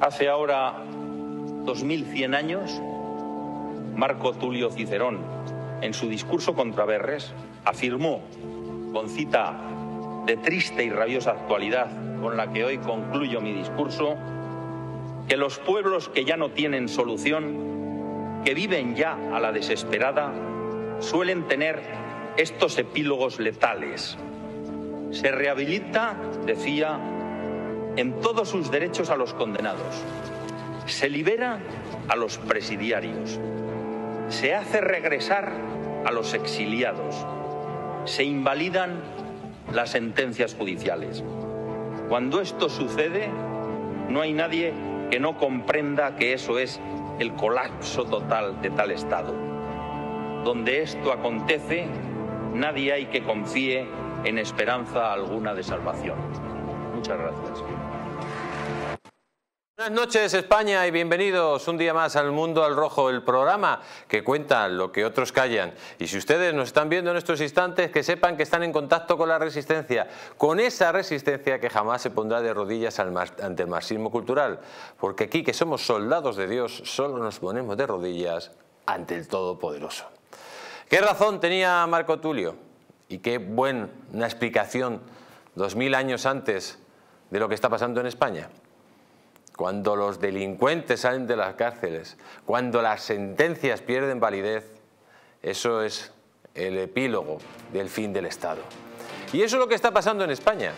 Hace ahora 2100 años, Marco Tulio Cicerón, en su discurso contra Berres, afirmó, con cita de triste y rabiosa actualidad con la que hoy concluyo mi discurso, que los pueblos que ya no tienen solución, que viven ya a la desesperada, suelen tener estos epílogos letales. Se rehabilita, decía, en todos sus derechos a los condenados. Se libera a los presidiarios. Se hace regresar a los exiliados. Se invalidan las sentencias judiciales. Cuando esto sucede, no hay nadie que no comprenda que eso es el colapso total de tal Estado. Donde esto acontece, nadie hay que confíe en esperanza alguna de salvación. Muchas gracias. Buenas noches España y bienvenidos un día más al Mundo al Rojo, el programa que cuenta lo que otros callan. Y si ustedes nos están viendo en estos instantes, que sepan que están en contacto con la resistencia, con esa resistencia que jamás se pondrá de rodillas ante el marxismo cultural. Porque aquí que somos soldados de Dios, solo nos ponemos de rodillas ante el Todopoderoso. ¿Qué razón tenía Marco Tulio? Y qué buena explicación dos mil años antes de lo que está pasando en España cuando los delincuentes salen de las cárceles, cuando las sentencias pierden validez, eso es el epílogo del fin del Estado. Y eso es lo que está pasando en España.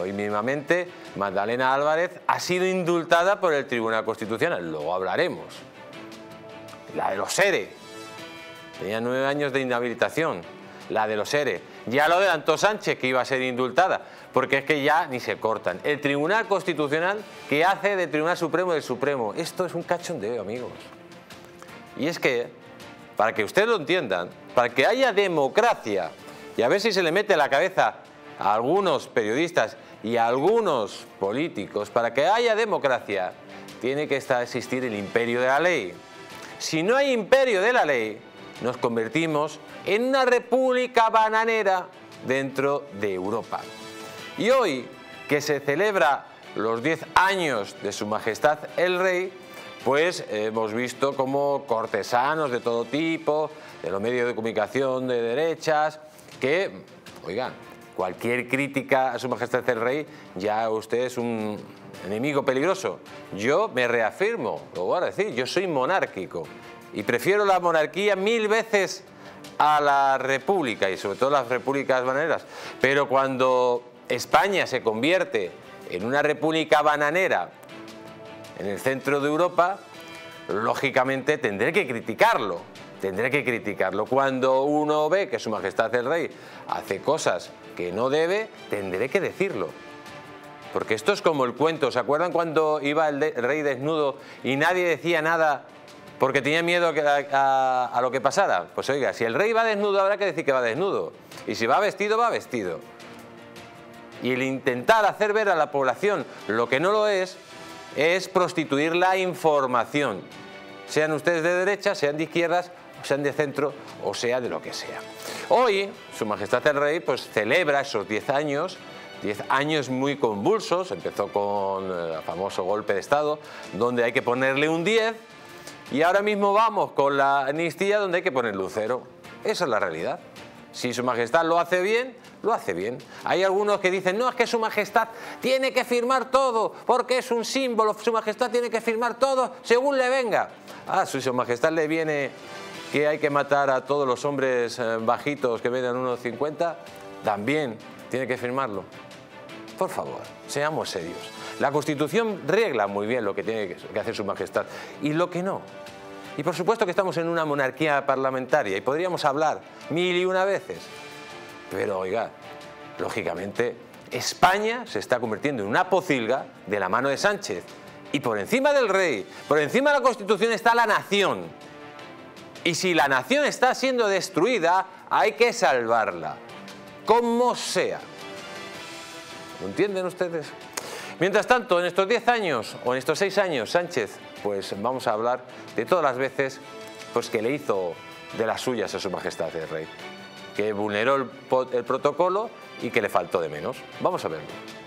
Hoy mismamente Magdalena Álvarez ha sido indultada por el Tribunal Constitucional, luego hablaremos. La de los ERE, tenía nueve años de inhabilitación, la de los ERE. Ya lo adelantó Sánchez que iba a ser indultada porque es que ya ni se cortan. El Tribunal Constitucional que hace del Tribunal Supremo del Supremo. Esto es un cachondeo, amigos. Y es que, para que ustedes lo entiendan, para que haya democracia, y a ver si se le mete la cabeza a algunos periodistas y a algunos políticos, para que haya democracia, tiene que existir el imperio de la ley. Si no hay imperio de la ley, nos convertimos en una república bananera dentro de Europa. Y hoy, que se celebra los 10 años de Su Majestad el Rey, pues hemos visto como cortesanos de todo tipo, de los medios de comunicación de derechas, que, oigan, cualquier crítica a Su Majestad el Rey, ya usted es un enemigo peligroso. Yo me reafirmo, lo voy a decir, yo soy monárquico y prefiero la monarquía mil veces a la república y sobre todo las repúblicas bananeras. Pero cuando España se convierte en una república bananera en el centro de Europa, lógicamente tendré que criticarlo. Tendré que criticarlo. Cuando uno ve que Su Majestad el Rey hace cosas que no debe, tendré que decirlo. Porque esto es como el cuento. ¿Se acuerdan cuando iba el, rey desnudo y nadie decía nada porque tenía miedo a, lo que pasara? Pues oiga, si el rey va desnudo habrá que decir que va desnudo. Y si va vestido, va vestido y el intentar hacer ver a la población lo que no lo es, es prostituir la información. Sean ustedes de derecha, sean de izquierdas, sean de centro o sea de lo que sea. Hoy, Su Majestad el Rey pues, celebra esos 10 años 10 años muy convulsos, empezó con el famoso golpe de Estado, donde hay que ponerle un 10, y ahora mismo vamos con la amnistía donde hay que ponerle un 0. Esa es la realidad. Si Su Majestad lo hace bien, lo hace bien. Hay algunos que dicen, no, es que Su Majestad tiene que firmar todo, porque es un símbolo, Su Majestad tiene que firmar todo según le venga. Ah, Su Majestad le viene que hay que matar a todos los hombres eh, bajitos que vendan unos 50, también tiene que firmarlo. Por favor, seamos serios. La Constitución regla muy bien lo que tiene que hacer Su Majestad y lo que no. Y por supuesto que estamos en una monarquía parlamentaria y podríamos hablar mil y una veces. Pero oiga, lógicamente España se está convirtiendo en una pocilga de la mano de Sánchez. Y por encima del rey, por encima de la Constitución está la nación. Y si la nación está siendo destruida, hay que salvarla, como sea. ¿Lo entienden ustedes? Mientras tanto, en estos 10 años o en estos 6 años, Sánchez pues vamos a hablar de todas las veces pues, que le hizo de las suyas a su majestad el rey, que vulneró el, el protocolo y que le faltó de menos. Vamos a verlo.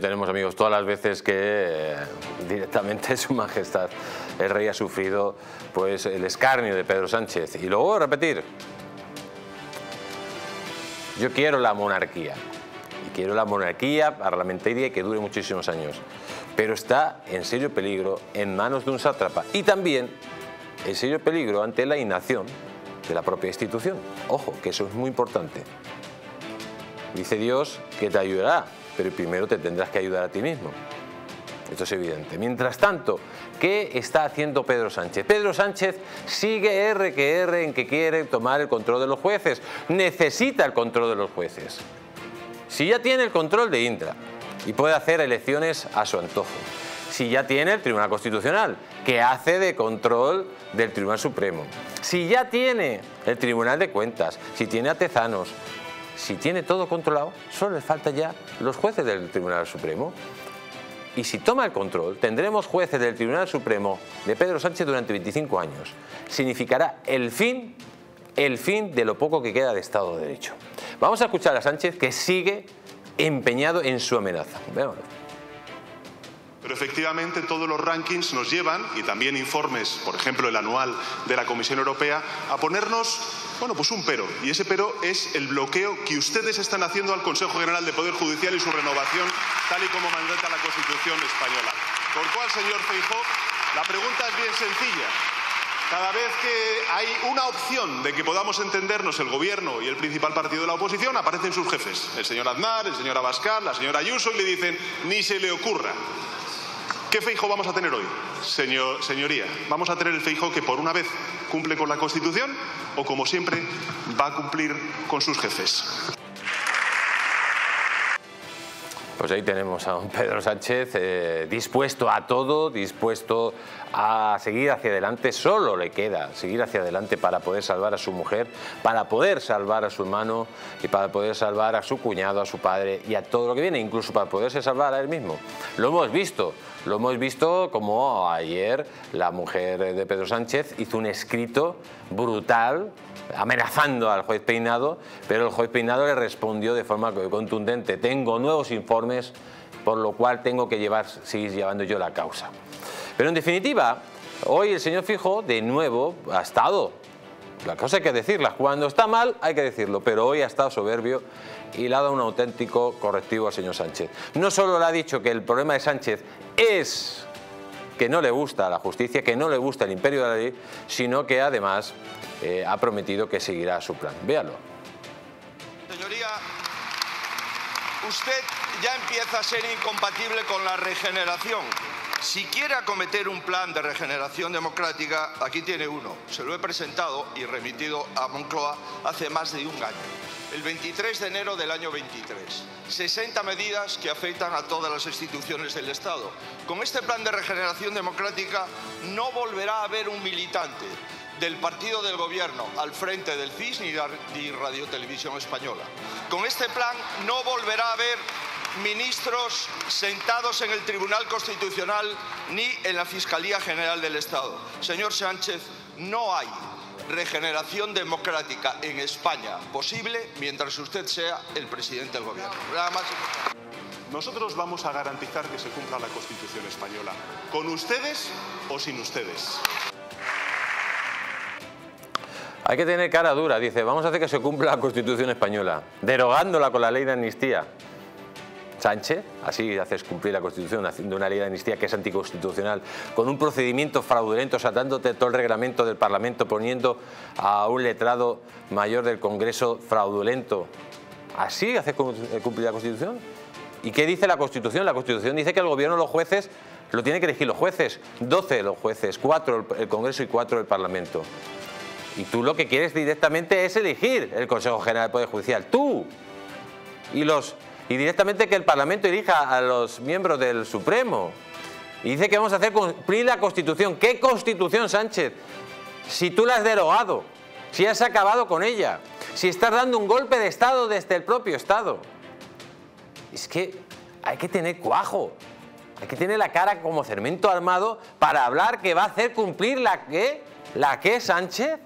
Tenemos amigos todas las veces que eh, directamente su majestad el rey ha sufrido pues el escarnio de Pedro Sánchez. Y luego repetir, yo quiero la monarquía. Y quiero la monarquía parlamentaria que dure muchísimos años. Pero está en serio peligro en manos de un sátrapa. Y también en serio peligro ante la inacción de la propia institución. Ojo, que eso es muy importante. Dice Dios que te ayudará, pero primero te tendrás que ayudar a ti mismo. Esto es evidente. Mientras tanto, ¿qué está haciendo Pedro Sánchez? Pedro Sánchez sigue R que R en que quiere tomar el control de los jueces. Necesita el control de los jueces. Si ya tiene el control de Indra y puede hacer elecciones a su antojo. Si ya tiene el Tribunal Constitucional, que hace de control del Tribunal Supremo. Si ya tiene el Tribunal de Cuentas, si tiene a Tezanos, si tiene todo controlado, solo le falta ya los jueces del Tribunal Supremo. Y si toma el control, tendremos jueces del Tribunal Supremo de Pedro Sánchez durante 25 años. Significará el fin, el fin de lo poco que queda de Estado de Derecho. Vamos a escuchar a Sánchez que sigue empeñado en su amenaza. Veámoslo. Pero efectivamente todos los rankings nos llevan, y también informes, por ejemplo el anual de la Comisión Europea, a ponernos, bueno, pues un pero. Y ese pero es el bloqueo que ustedes están haciendo al Consejo General de Poder Judicial y su renovación, tal y como mandata la Constitución española. Por cual, señor Feijóo, la pregunta es bien sencilla. Cada vez que hay una opción de que podamos entendernos el gobierno y el principal partido de la oposición, aparecen sus jefes, el señor Aznar, el señor Abascal, la señora Ayuso, y le dicen, ni se le ocurra. ¿Qué feijo vamos a tener hoy, señor, señoría? ¿Vamos a tener el feijo que por una vez cumple con la Constitución o, como siempre, va a cumplir con sus jefes? Pues ahí tenemos a don Pedro Sánchez eh, dispuesto a todo, dispuesto a seguir hacia adelante. Solo le queda seguir hacia adelante para poder salvar a su mujer, para poder salvar a su hermano y para poder salvar a su cuñado, a su padre y a todo lo que viene, incluso para poderse salvar a él mismo. Lo hemos visto. Lo hemos visto como ayer la mujer de Pedro Sánchez hizo un escrito brutal amenazando al juez Peinado, pero el juez Peinado le respondió de forma contundente, tengo nuevos informes, por lo cual tengo que llevar, seguir llevando yo la causa. Pero en definitiva, hoy el señor Fijo de nuevo ha estado, la cosa hay que decirla, cuando está mal hay que decirlo, pero hoy ha estado soberbio y le ha dado un auténtico correctivo al señor Sánchez. No solo le ha dicho que el problema de Sánchez es que no le gusta la justicia, que no le gusta el imperio de la ley, sino que además eh, ha prometido que seguirá su plan. Véalo. Señoría, usted ya empieza a ser incompatible con la regeneración. Si quiere acometer un plan de regeneración democrática, aquí tiene uno. Se lo he presentado y remitido a Moncloa hace más de un año. El 23 de enero del año 23. 60 medidas que afectan a todas las instituciones del Estado. Con este plan de regeneración democrática no volverá a haber un militante del partido del gobierno al frente del CIS ni Radio Televisión Española. Con este plan no volverá a haber ministros sentados en el Tribunal Constitucional ni en la Fiscalía General del Estado. Señor Sánchez, no hay regeneración democrática en España posible mientras usted sea el presidente del gobierno. Nada más. Nosotros vamos a garantizar que se cumpla la Constitución española, con ustedes o sin ustedes. Hay que tener cara dura, dice, vamos a hacer que se cumpla la Constitución española, derogándola con la ley de amnistía. Sánchez, así haces cumplir la Constitución haciendo una ley de amnistía que es anticonstitucional, con un procedimiento fraudulento, saltándote todo el reglamento del Parlamento, poniendo a un letrado mayor del Congreso fraudulento. ¿Así haces cumplir la Constitución? ¿Y qué dice la Constitución? La Constitución dice que el gobierno, los jueces, lo tienen que elegir los jueces, 12 los jueces, 4 el Congreso y 4 el Parlamento. Y tú lo que quieres directamente es elegir el Consejo General del Poder Judicial. Tú. Y los y directamente que el Parlamento elija a los miembros del Supremo. Y dice que vamos a hacer cumplir la Constitución. ¿Qué Constitución, Sánchez? Si tú la has derogado, si has acabado con ella, si estás dando un golpe de Estado desde el propio Estado. Es que hay que tener cuajo, hay que tener la cara como cermento armado para hablar que va a hacer cumplir la que, la que, Sánchez,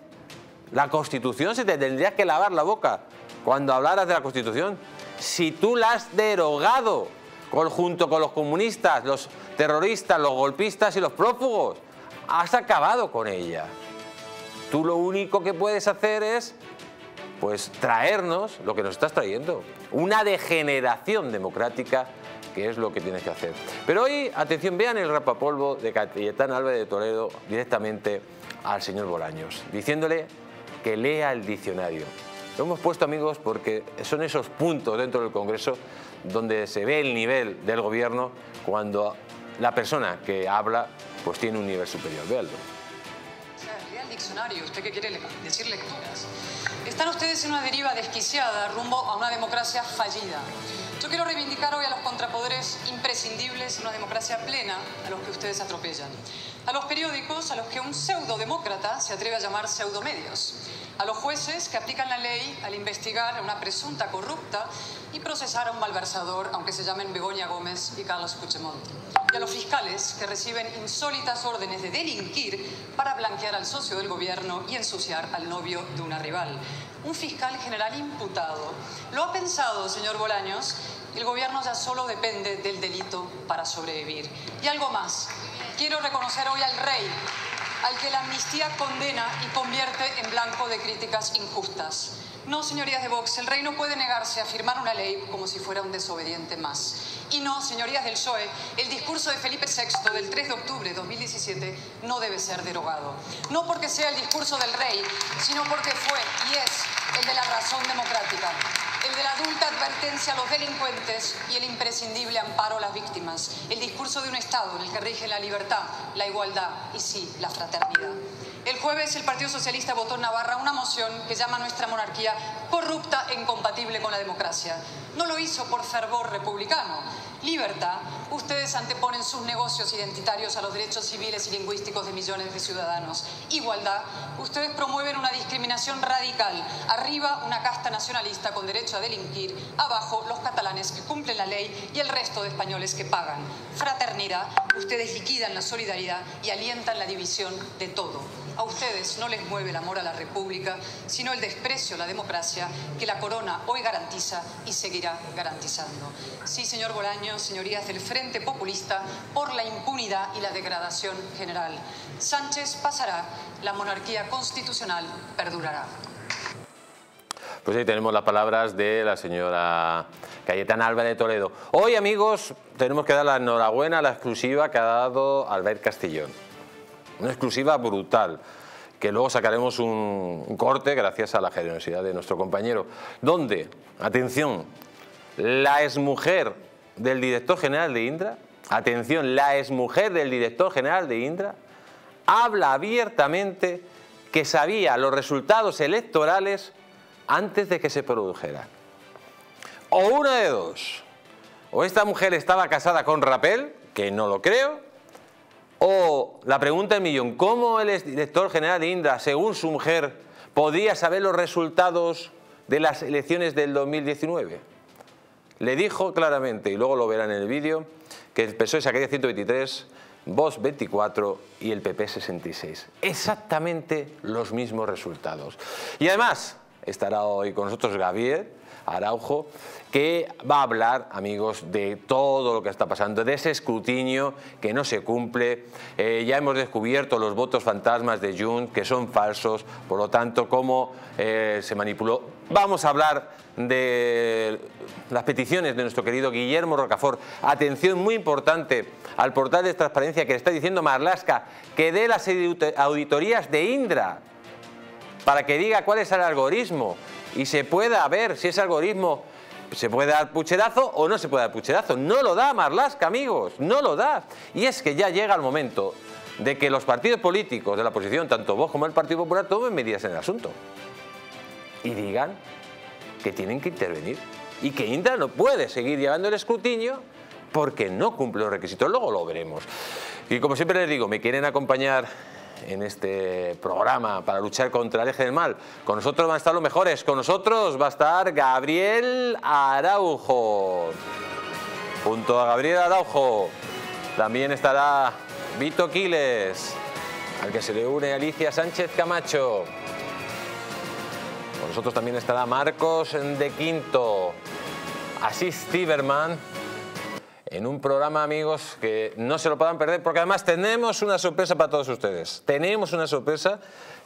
la Constitución, se te tendrías que lavar la boca cuando hablaras de la Constitución si tú la has derogado junto con los comunistas, los terroristas, los golpistas y los prófugos. Has acabado con ella. Tú lo único que puedes hacer es pues traernos lo que nos estás trayendo, una degeneración democrática que es lo que tienes que hacer. Pero hoy, atención, vean el rapapolvo de Cayetán Álvarez de Toledo directamente al señor Bolaños, diciéndole que lea el diccionario. Lo hemos puesto, amigos, porque son esos puntos dentro del Congreso donde se ve el nivel del gobierno cuando la persona que habla pues tiene un nivel superior. Véanlo. Lea diccionario, ¿usted qué quiere decir lecturas? Están ustedes en una deriva desquiciada rumbo a una democracia fallida. Yo quiero reivindicar hoy a los contrapoderes imprescindibles en una democracia plena a los que ustedes atropellan. A los periódicos a los que un pseudodemócrata se atreve a llamar pseudomedios. A los jueces que aplican la ley al investigar a una presunta corrupta y procesar a un malversador, aunque se llamen Begoña Gómez y Carlos Puigdemont. Y a los fiscales que reciben insólitas órdenes de delinquir para blanquear al socio del gobierno y ensuciar al novio de una rival. Un fiscal general imputado. ¿Lo ha pensado, señor Bolaños? El gobierno ya solo depende del delito para sobrevivir. Y algo más. Quiero reconocer hoy al rey, al que la amnistía condena y convierte en blanco de críticas injustas. No, señorías de Vox, el rey no puede negarse a firmar una ley como si fuera un desobediente más. Y no, señorías del PSOE, el discurso de Felipe VI del 3 de octubre de 2017 no debe ser derogado. No porque sea el discurso del rey, sino porque fue y es el de la razón democrática el de la adulta advertencia a los delincuentes y el imprescindible amparo a las víctimas, el discurso de un Estado en el que rige la libertad, la igualdad y sí, la fraternidad. El jueves el Partido Socialista votó en Navarra una moción que llama a nuestra monarquía corrupta e incompatible con la democracia. No lo hizo por fervor republicano. Libertad, ustedes anteponen sus negocios identitarios a los derechos civiles y lingüísticos de millones de ciudadanos. Igualdad, ustedes promueven una discriminación radical. Arriba una casta nacionalista con derecho a delinquir, abajo los catalanes que cumplen la ley y el resto de españoles que pagan. Fraternidad, ustedes liquidan la solidaridad y alientan la división de todo. A ustedes no les mueve el amor a la República, sino el desprecio a la democracia que la corona hoy garantiza y seguirá garantizando. Sí, señor Bolaño, señorías del Frente Populista, por la impunidad y la degradación general. Sánchez pasará, la monarquía constitucional perdurará. Pues ahí tenemos las palabras de la señora Cayetana Álvarez Toledo. Hoy, amigos, tenemos que dar la enhorabuena a la exclusiva que ha dado Albert Castillón una exclusiva brutal que luego sacaremos un, corte gracias a la generosidad de nuestro compañero, donde, atención, la exmujer del director general de Indra, atención, la exmujer del director general de Indra, habla abiertamente que sabía los resultados electorales antes de que se produjeran. O una de dos, o esta mujer estaba casada con Rapel, que no lo creo, o la pregunta del millón, ¿cómo el director general de Indra, según su mujer, podía saber los resultados de las elecciones del 2019? Le dijo claramente, y luego lo verán en el vídeo, que el PSOE sacaría 123, Vox 24 y el PP 66. Exactamente los mismos resultados. Y además estará hoy con nosotros Gabriel Araujo, que va a hablar, amigos, de todo lo que está pasando, de ese escrutinio que no se cumple. Eh, ya hemos descubierto los votos fantasmas de Jun, que son falsos, por lo tanto, cómo eh, se manipuló. Vamos a hablar de las peticiones de nuestro querido Guillermo Rocafort. Atención muy importante al portal de transparencia que está diciendo Marlasca que dé las auditorías de Indra para que diga cuál es el algoritmo y se pueda ver si ese algoritmo se puede dar pucherazo o no se puede dar pucherazo. No lo da Marlaska, amigos, no lo da. Y es que ya llega el momento de que los partidos políticos de la oposición, tanto vos como el Partido Popular, tomen medidas en el asunto. Y digan que tienen que intervenir. Y que Indra no puede seguir llevando el escrutinio porque no cumple los requisitos. Luego lo veremos. Y como siempre les digo, me quieren acompañar en este programa para luchar contra el eje del mal. Con nosotros van a estar los mejores. Con nosotros va a estar Gabriel Araujo. Junto a Gabriel Araujo también estará Vito Quiles, al que se le une Alicia Sánchez Camacho. Con nosotros también estará Marcos de Quinto, Asís Tiberman en un programa, amigos, que no se lo puedan perder, porque además tenemos una sorpresa para todos ustedes. Tenemos una sorpresa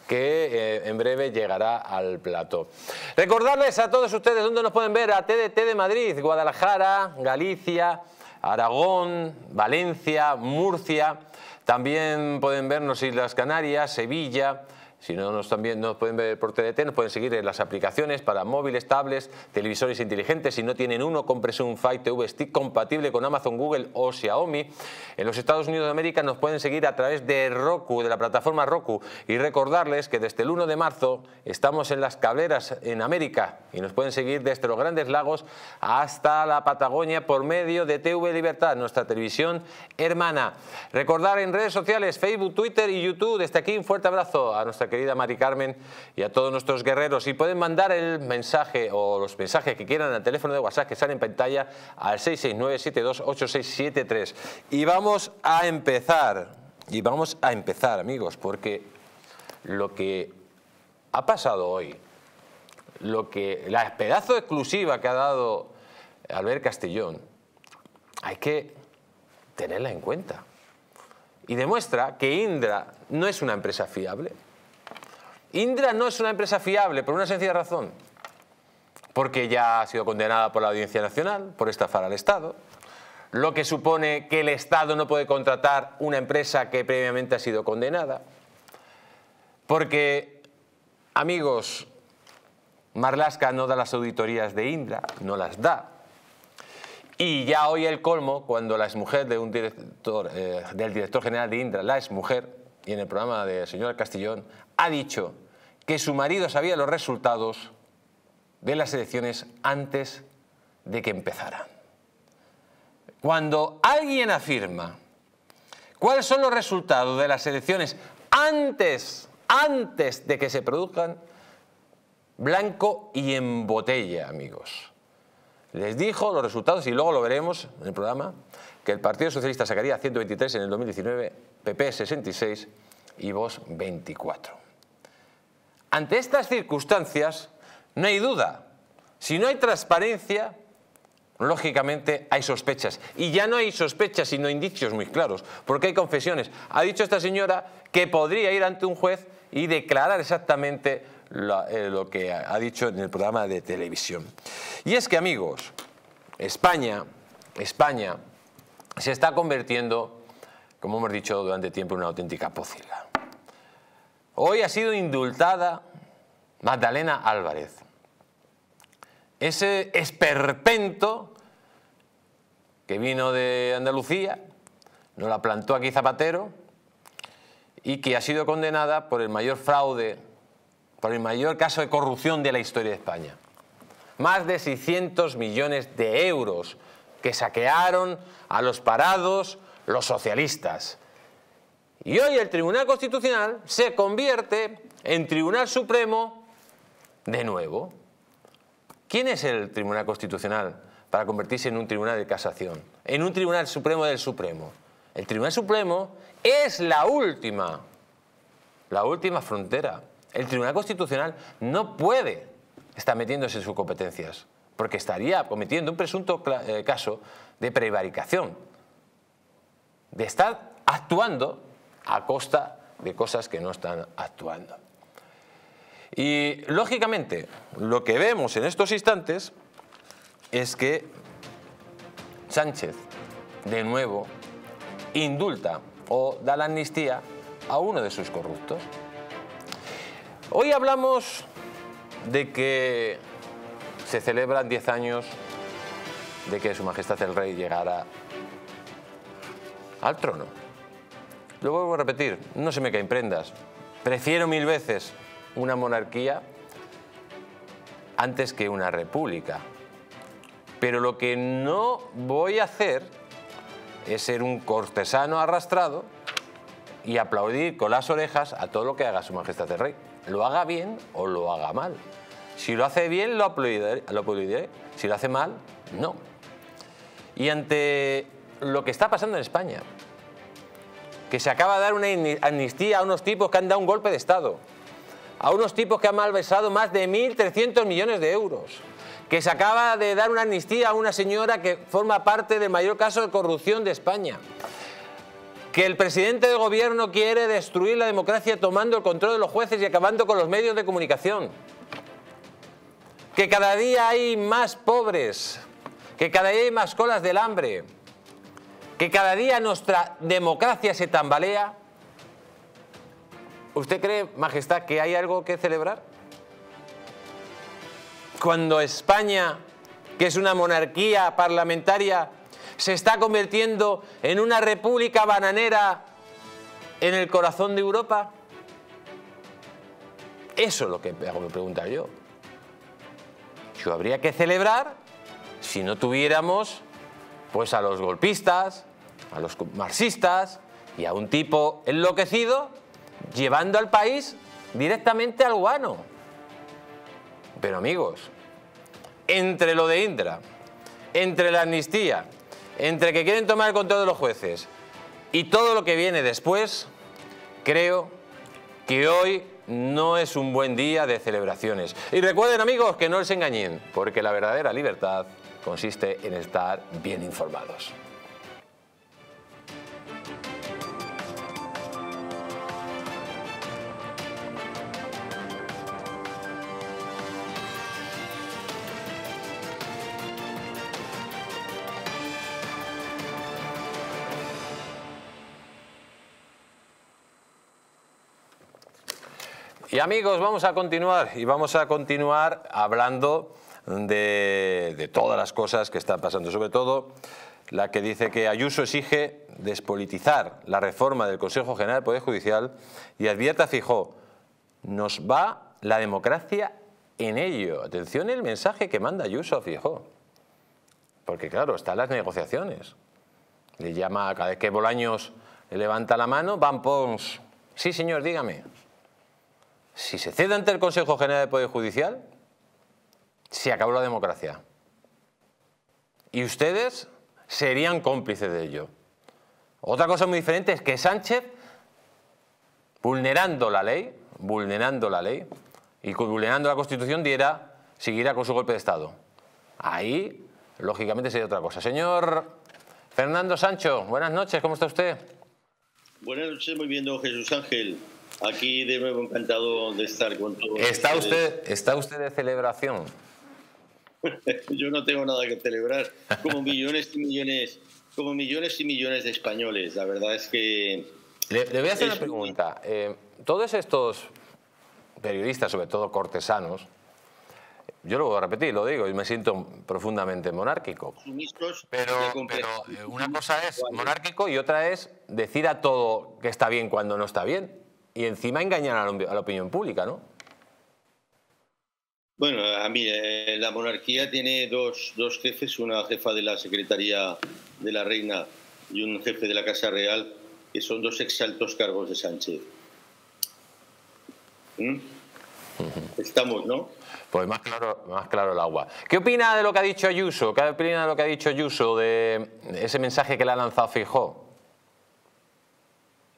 que eh, en breve llegará al plató. Recordarles a todos ustedes dónde nos pueden ver, a TDT de Madrid, Guadalajara, Galicia, Aragón, Valencia, Murcia. También pueden vernos Islas Canarias, Sevilla, si no nos, también nos pueden ver por TDT, nos pueden seguir en las aplicaciones para móviles, tablets, televisores inteligentes. Si no tienen uno, cómprese un Fire TV Stick compatible con Amazon, Google o Xiaomi. En los Estados Unidos de América nos pueden seguir a través de Roku, de la plataforma Roku. Y recordarles que desde el 1 de marzo estamos en las cableras en América y nos pueden seguir desde los Grandes Lagos hasta la Patagonia por medio de TV Libertad, nuestra televisión hermana. Recordar en redes sociales, Facebook, Twitter y YouTube. Desde aquí un fuerte abrazo a nuestra querida Mari Carmen y a todos nuestros guerreros. Y pueden mandar el mensaje o los mensajes que quieran al teléfono de WhatsApp que sale en pantalla al 669-728673. Y vamos a empezar, y vamos a empezar amigos, porque lo que ha pasado hoy, lo que, la pedazo exclusiva que ha dado Albert Castellón, hay que tenerla en cuenta. Y demuestra que Indra no es una empresa fiable. Indra no es una empresa fiable por una sencilla razón. Porque ya ha sido condenada por la Audiencia Nacional por estafar al Estado, lo que supone que el Estado no puede contratar una empresa que previamente ha sido condenada. Porque, amigos, Marlaska no da las auditorías de Indra, no las da. Y ya hoy el colmo, cuando la exmujer de un director, eh, del director general de Indra, la exmujer, y en el programa de señor Castellón, ha dicho que su marido sabía los resultados de las elecciones antes de que empezaran. Cuando alguien afirma cuáles son los resultados de las elecciones antes, antes de que se produzcan, blanco y en botella, amigos. Les dijo los resultados, y luego lo veremos en el programa, que el Partido Socialista sacaría 123 en el 2019, PP 66 y Vox 24. Ante estas circunstancias, no hay duda. Si no hay transparencia, lógicamente hay sospechas. Y ya no hay sospechas, sino indicios muy claros, porque hay confesiones. Ha dicho esta señora que podría ir ante un juez y declarar exactamente lo, eh, lo que ha dicho en el programa de televisión. Y es que, amigos, España, España se está convirtiendo, como hemos dicho durante tiempo, en una auténtica pócila. Hoy ha sido indultada Magdalena Álvarez. Ese esperpento que vino de Andalucía, nos la plantó aquí Zapatero y que ha sido condenada por el mayor fraude, por el mayor caso de corrupción de la historia de España. Más de 600 millones de euros que saquearon a los parados los socialistas. Y hoy el Tribunal Constitucional se convierte en Tribunal Supremo de nuevo. ¿Quién es el Tribunal Constitucional para convertirse en un Tribunal de Casación? En un Tribunal Supremo del Supremo. El Tribunal Supremo es la última, la última frontera. El Tribunal Constitucional no puede estar metiéndose en sus competencias, porque estaría cometiendo un presunto eh, caso de prevaricación, de estar actuando a costa de cosas que no están actuando. Y lógicamente, lo que vemos en estos instantes es que Sánchez, de nuevo, indulta o da la amnistía a uno de sus corruptos. Hoy hablamos de que se celebran 10 años de que Su Majestad el Rey llegara al trono. Lo vuelvo a repetir, no se me caen prendas. Prefiero mil veces una monarquía antes que una república. Pero lo que no voy a hacer es ser un cortesano arrastrado y aplaudir con las orejas a todo lo que haga su majestad el rey. Lo haga bien o lo haga mal. Si lo hace bien, lo aplaudiré, lo aplaudiré. Si lo hace mal, no. Y ante lo que está pasando en España, que se acaba de dar una amnistía a unos tipos que han dado un golpe de Estado, a unos tipos que han malversado más de 1.300 millones de euros, que se acaba de dar una amnistía a una señora que forma parte del mayor caso de corrupción de España, que el presidente del gobierno quiere destruir la democracia tomando el control de los jueces y acabando con los medios de comunicación, que cada día hay más pobres, que cada día hay más colas del hambre, que cada día nuestra democracia se tambalea. ¿Usted cree, Majestad, que hay algo que celebrar? Cuando España, que es una monarquía parlamentaria, se está convirtiendo en una república bananera en el corazón de Europa? Eso es lo que me preguntar yo. Yo habría que celebrar si no tuviéramos pues a los golpistas, a los marxistas y a un tipo enloquecido llevando al país directamente al guano. Pero amigos, entre lo de Indra, entre la amnistía, entre que quieren tomar el control de los jueces y todo lo que viene después, creo que hoy no es un buen día de celebraciones. Y recuerden amigos que no les engañen, porque la verdadera libertad consiste en estar bien informados. Y amigos, vamos a continuar y vamos a continuar hablando de, todas las cosas que están pasando, sobre todo la que dice que Ayuso exige despolitizar la reforma del Consejo General del Poder Judicial y advierte a Fijó, nos va la democracia en ello. Atención el mensaje que manda Ayuso Fijó. Porque claro, están las negociaciones. Le llama cada vez que Bolaños levanta la mano, Van Pons, sí señor, dígame si se cede ante el Consejo General de Poder Judicial, se acabó la democracia. Y ustedes serían cómplices de ello. Otra cosa muy diferente es que Sánchez, vulnerando la ley, vulnerando la ley y vulnerando la Constitución, diera, siguiera con su golpe de Estado. Ahí, lógicamente, sería otra cosa. Señor Fernando Sancho, buenas noches, ¿cómo está usted? Buenas noches, muy bien, don Jesús Ángel. Aquí de nuevo encantado de estar con todos. ¿Está usted, ¿Está usted de celebración? Yo no tengo nada que celebrar. Como millones y millones, como millones y millones de españoles. La verdad es que. Le, voy a hacer una pregunta. Eh, todos estos periodistas, sobre todo cortesanos, yo lo voy a repetir, lo digo, y me siento profundamente monárquico. Pero, pero eh, una cosa es monárquico y otra es decir a todo que está bien cuando no está bien y encima engañan a la, opinión pública, ¿no? Bueno, a mí eh, la monarquía tiene dos, dos, jefes, una jefa de la Secretaría de la Reina y un jefe de la Casa Real, que son dos exaltos cargos de Sánchez. ¿Mm? Estamos, ¿no? Pues más claro, más claro el agua. ¿Qué opina de lo que ha dicho Ayuso? ¿Qué opina de lo que ha dicho Ayuso de ese mensaje que le ha lanzado Fijó?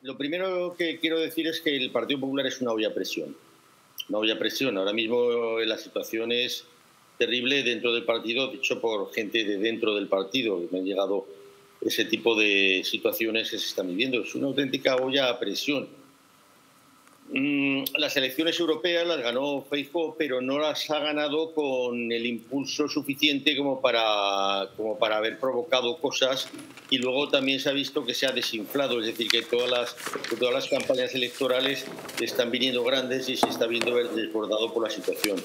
Lo primero que quiero decir es que el Partido Popular es una olla presión. Una olla presión. Ahora mismo la situación es terrible dentro del partido, dicho por gente de dentro del partido. Me han llegado ese tipo de situaciones que se están viviendo. Es una auténtica olla a presión. Mm, las elecciones europeas las ganó Facebook, pero no las ha ganado con el impulso suficiente como para, como para haber provocado cosas y luego también se ha visto que se ha desinflado, es decir, que todas las, todas las campañas electorales están viniendo grandes y se está viendo desbordado por la situación.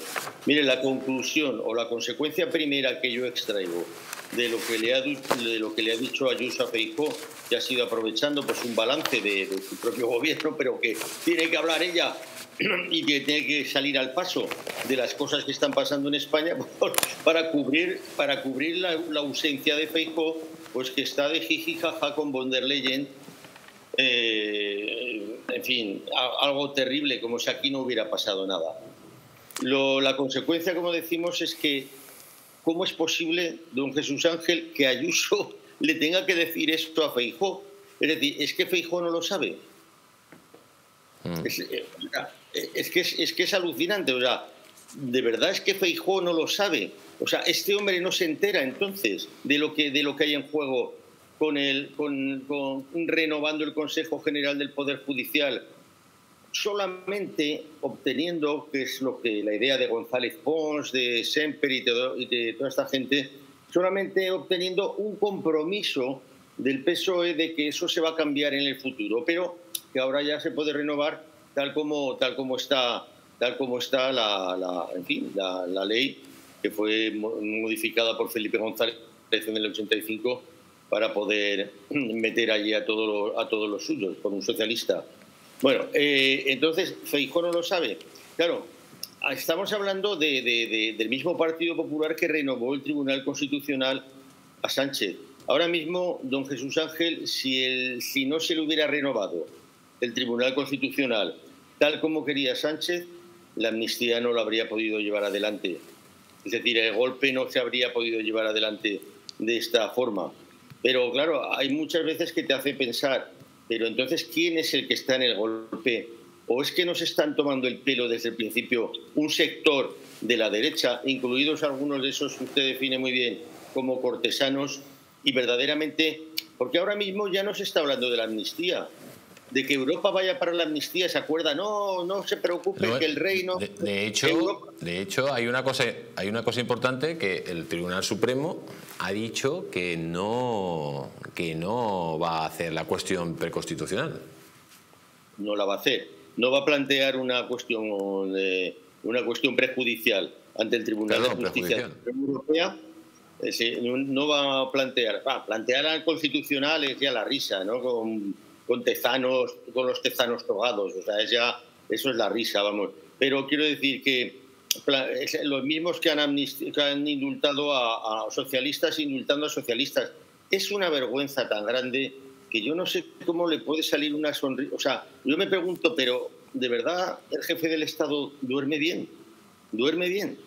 Mire, la conclusión o la consecuencia primera que yo extraigo de lo que le ha, de lo que le ha dicho Ayuso a Feijó, que ha sido aprovechando pues, un balance de, su propio gobierno, pero que tiene que hablar ella y que tiene que salir al paso de las cosas que están pasando en España para cubrir, para cubrir la, ausencia de Feijó, pues que está de jiji jaja con von der Leyen. Eh, en fin, algo terrible, como si aquí no hubiera pasado nada. la consecuencia, como decimos, es que ¿Cómo es posible, don Jesús Ángel, que Ayuso le tenga que decir esto a Feijó? Es decir, es que Feijó no lo sabe. Mm. Eh, es, que es, que es alucinante. O sea, ¿de verdad es que Feijó no lo sabe? O sea, este hombre no se entera entonces de lo que, de lo que hay en juego con, el, con, con renovando el Consejo General del Poder Judicial, solamente obteniendo, que es lo que la idea de González Pons, de Semper y de toda esta gente, solamente obteniendo un compromiso del PSOE de que eso se va a cambiar en el futuro, pero que ahora ya se puede renovar tal como, tal como está, tal como está la, ley que fue modificada por Felipe González en el 85 para poder meter allí a, todos los, a todos los suyos, por un socialista. Bueno, eh, entonces, Feijó no lo sabe. Claro, estamos hablando de, del mismo Partido Popular que renovó el Tribunal Constitucional a Sánchez. Ahora mismo, don Jesús Ángel, si, el, si no se le hubiera renovado el Tribunal Constitucional tal como quería Sánchez, la amnistía no lo habría podido llevar adelante. Es decir, el golpe no se habría podido llevar adelante de esta forma. Pero claro, hay muchas veces que te hace pensar, pero entonces, ¿quién es el que está en el golpe? ¿O es que nos están tomando el pelo desde el principio un sector de la derecha, incluidos algunos de esos que usted define muy bien como cortesanos, y verdaderamente, porque ahora mismo ya no se está hablando de la amnistía, de que Europa vaya para la amnistía, se acuerda, no, no se preocupe que el reino... De, hecho, de hecho hay, una cosa, hay una cosa importante que el Tribunal Supremo ha dicho que no, que no va a hacer la cuestión preconstitucional. No la va a hacer. No va a plantear una cuestión, una cuestión prejudicial ante el Tribunal de Justicia Europea. Eh, no va a plantear, va, plantear al constitucional es ya la risa, ¿no? Con, con tezanos, con los tezanos togados, o sea, es ya, eso es la risa, vamos. Pero quiero decir que los mismos que han, han indultado a, socialistas, indultando a socialistas, es una vergüenza tan grande que yo no sé cómo le puede salir una sonrisa. O sea, yo me pregunto, pero ¿de verdad el jefe del Estado duerme bien? ¿Duerme bien?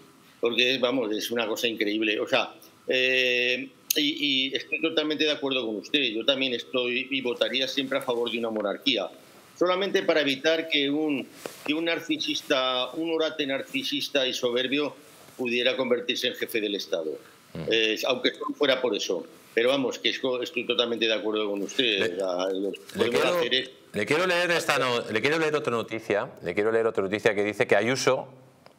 Porque, vamos, es una cosa increíble. O sea, eh, y, estoy totalmente de acuerdo con usted. Yo también estoy y votaría siempre a favor de una monarquía. Solamente para evitar que un, que un narcisista, un orate narcisista y soberbio pudiera convertirse en jefe del Estado. Eh, aunque no fuera por eso. Pero vamos, que estoy totalmente de acuerdo con usted. Le, quiero, leer esta le quiero leer otra noticia. Le quiero leer otra noticia que dice que Ayuso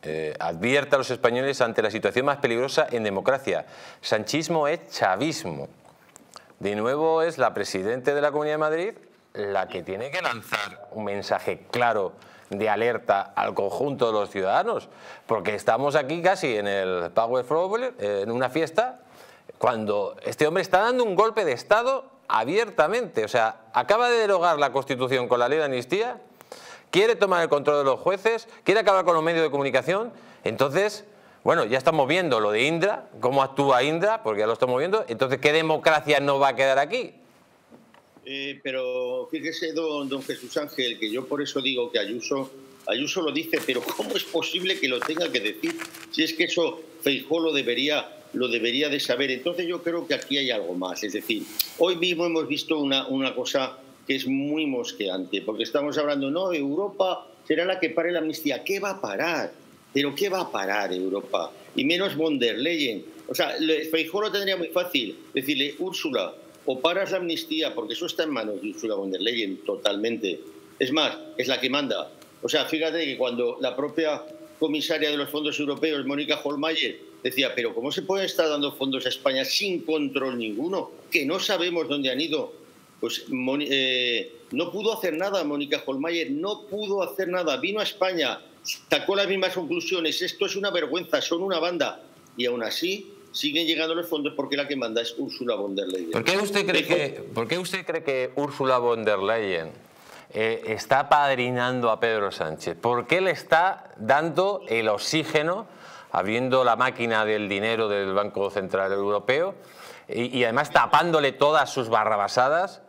eh, advierte a los españoles ante la situación más peligrosa en democracia. Sanchismo es chavismo. De nuevo es la presidenta de la Comunidad de Madrid la que tiene que lanzar un mensaje claro de alerta al conjunto de los ciudadanos, porque estamos aquí casi en el Power Flower, en una fiesta, cuando este hombre está dando un golpe de Estado abiertamente, o sea, acaba de derogar la Constitución con la ley de amnistía quiere tomar el control de los jueces, quiere acabar con los medios de comunicación. Entonces, bueno, ya estamos viendo lo de Indra, cómo actúa Indra, porque ya lo estamos viendo. Entonces, ¿qué democracia no va a quedar aquí? Eh, pero fíjese, don, don, Jesús Ángel, que yo por eso digo que Ayuso, Ayuso lo dice, pero ¿cómo es posible que lo tenga que decir? Si es que eso Feijó lo debería, lo debería de saber. Entonces yo creo que aquí hay algo más. Es decir, hoy mismo hemos visto una, una cosa que es muy mosqueante, porque estamos hablando, no, Europa será la que pare la amnistía. ¿Qué va a parar? ¿Pero qué va a parar Europa? Y menos von der Leyen. O sea, Feijóo lo tendría muy fácil. Decirle, Úrsula, o paras la amnistía, porque eso está en manos de Úrsula von der Leyen totalmente. Es más, es la que manda. O sea, fíjate que cuando la propia comisaria de los fondos europeos, Mónica Holmayer, decía, pero ¿cómo se puede estar dando fondos a España sin control ninguno? Que no sabemos dónde han ido pues eh, no pudo hacer nada Mónica Holmayer, no pudo hacer nada, vino a España, sacó las mismas conclusiones, esto es una vergüenza, son una banda, y aún así siguen llegando los fondos porque la que manda es Úrsula von der Leyen. ¿Por qué usted cree, que, ¿por qué usted cree que Úrsula von der Leyen eh, está padrinando a Pedro Sánchez? ¿Por qué le está dando el oxígeno, abriendo la máquina del dinero del Banco Central Europeo y, y además tapándole todas sus barrabasadas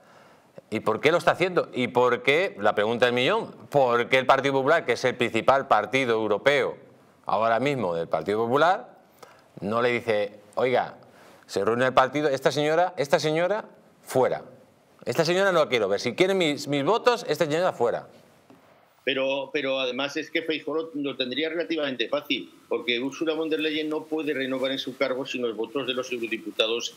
¿Y por qué lo está haciendo? ¿Y por qué, la pregunta del millón, por qué el Partido Popular, que es el principal partido europeo ahora mismo del Partido Popular, no le dice, oiga, se reúne el partido, esta señora, esta señora, fuera. Esta señora no la quiero ver. Si quieren mis, mis votos, esta señora fuera. pero, pero además es que Feijóo lo, tendría relativamente fácil, porque Ursula von der Leyen no puede renovar en su cargo sin los votos de los eurodiputados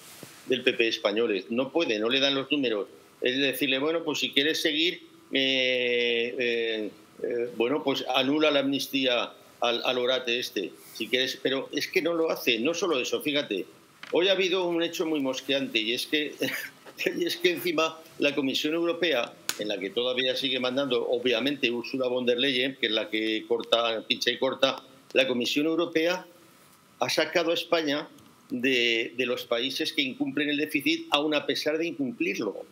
del PP españoles. No puede, no le dan los números. Es decirle, bueno, pues si quieres seguir, eh, eh, eh, bueno, pues anula la amnistía al, orate este, si quieres, pero es que no lo hace, no solo eso, fíjate, hoy ha habido un hecho muy mosqueante y es que, es que encima la Comisión Europea, en la que todavía sigue mandando, obviamente, Ursula von der Leyen, que es la que corta, pincha y corta, la Comisión Europea ha sacado a España de, de los países que incumplen el déficit, aun a pesar de incumplirlo.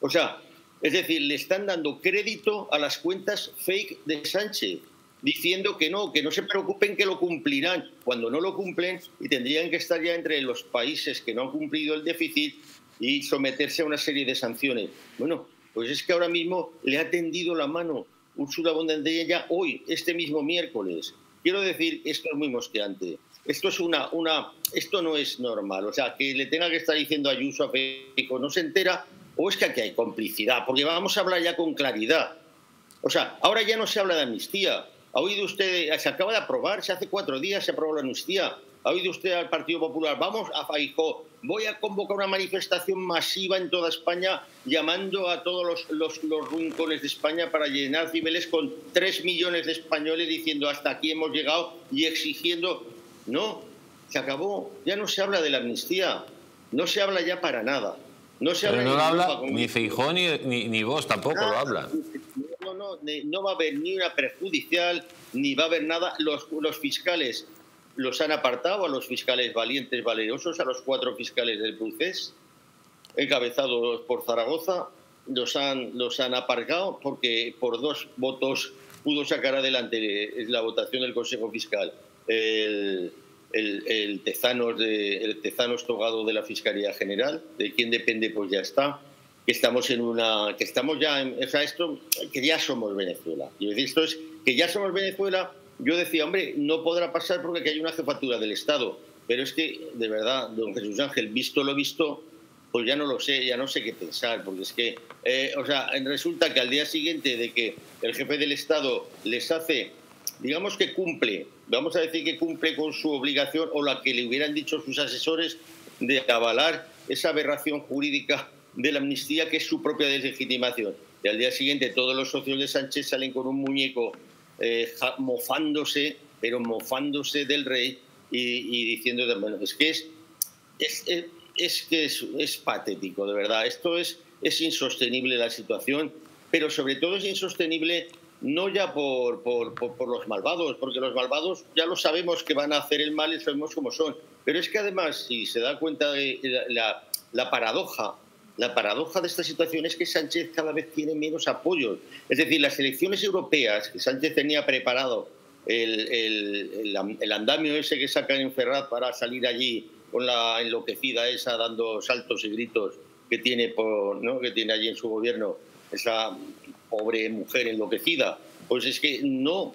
O sea, es decir, le están dando crédito a las cuentas fake de Sánchez, diciendo que no, que no se preocupen que lo cumplirán, cuando no lo cumplen y tendrían que estar ya entre los países que no han cumplido el déficit y someterse a una serie de sanciones. Bueno, pues es que ahora mismo le ha tendido la mano Ursula von der Leyen hoy, este mismo miércoles. Quiero decir, esto es muy mosqueante. Esto es una, una, esto no es normal. O sea, que le tenga que estar diciendo a Ayuso a Feijóo, no se entera o es que aquí hay complicidad, porque vamos a hablar ya con claridad. O sea, ahora ya no se habla de amnistía. ¿Ha oído usted, se acaba de aprobar, se hace cuatro días se aprobó la amnistía? ¿Ha oído usted al Partido Popular? Vamos a Faijo, voy a convocar una manifestación masiva en toda España llamando a todos los rincones de España para llenar Cibeles con tres millones de españoles diciendo hasta aquí hemos llegado y exigiendo... No, se acabó, ya no se habla de la amnistía, no se habla ya para nada. No se habla, no lo habla ni Feijó ni, ni, vos tampoco lo hablan. No, no, no va a haber ni una perjudicial, ni va a haber nada. Los, los fiscales los han apartado, a los fiscales valientes, valerosos, a los cuatro fiscales del Procés, encabezados por Zaragoza, los han, los han aparcado porque por dos votos pudo sacar adelante la votación del Consejo Fiscal el, el, el, tezanos de, el tezanos togado de la Fiscalía General, de quien depende, pues ya está. Que estamos en una. que estamos ya. En, o sea, esto. que ya somos Venezuela. Y esto es que ya somos Venezuela. Yo decía, hombre, no podrá pasar porque aquí hay una jefatura del Estado. Pero es que, de verdad, don Jesús Ángel, visto lo visto, pues ya no lo sé, ya no sé qué pensar, porque es que, eh, o sea, resulta que al día siguiente de que el jefe del Estado les hace digamos que cumple, vamos a decir que cumple con su obligación o la que le hubieran dicho sus asesores de avalar esa aberración jurídica de la amnistía que es su propia deslegitimación. Y al día siguiente todos los socios de Sánchez salen con un muñeco eh, mofándose, pero mofándose del rey y, diciendo, bueno, es que es, es, que es, es, patético, de verdad. Esto es, es insostenible la situación, pero sobre todo es insostenible no ya por, por, por, los malvados, porque los malvados ya lo sabemos que van a hacer el mal y sabemos cómo son. Pero es que además, si se da cuenta de la, la, paradoja, la paradoja de esta situación es que Sánchez cada vez tiene menos apoyo. Es decir, las elecciones europeas que Sánchez tenía preparado, el, el, el andamio ese que sacan en Ferraz para salir allí con la enloquecida esa dando saltos y gritos que tiene, por, ¿no? que tiene allí en su gobierno, esa pobre mujer enloquecida. Pues es que no,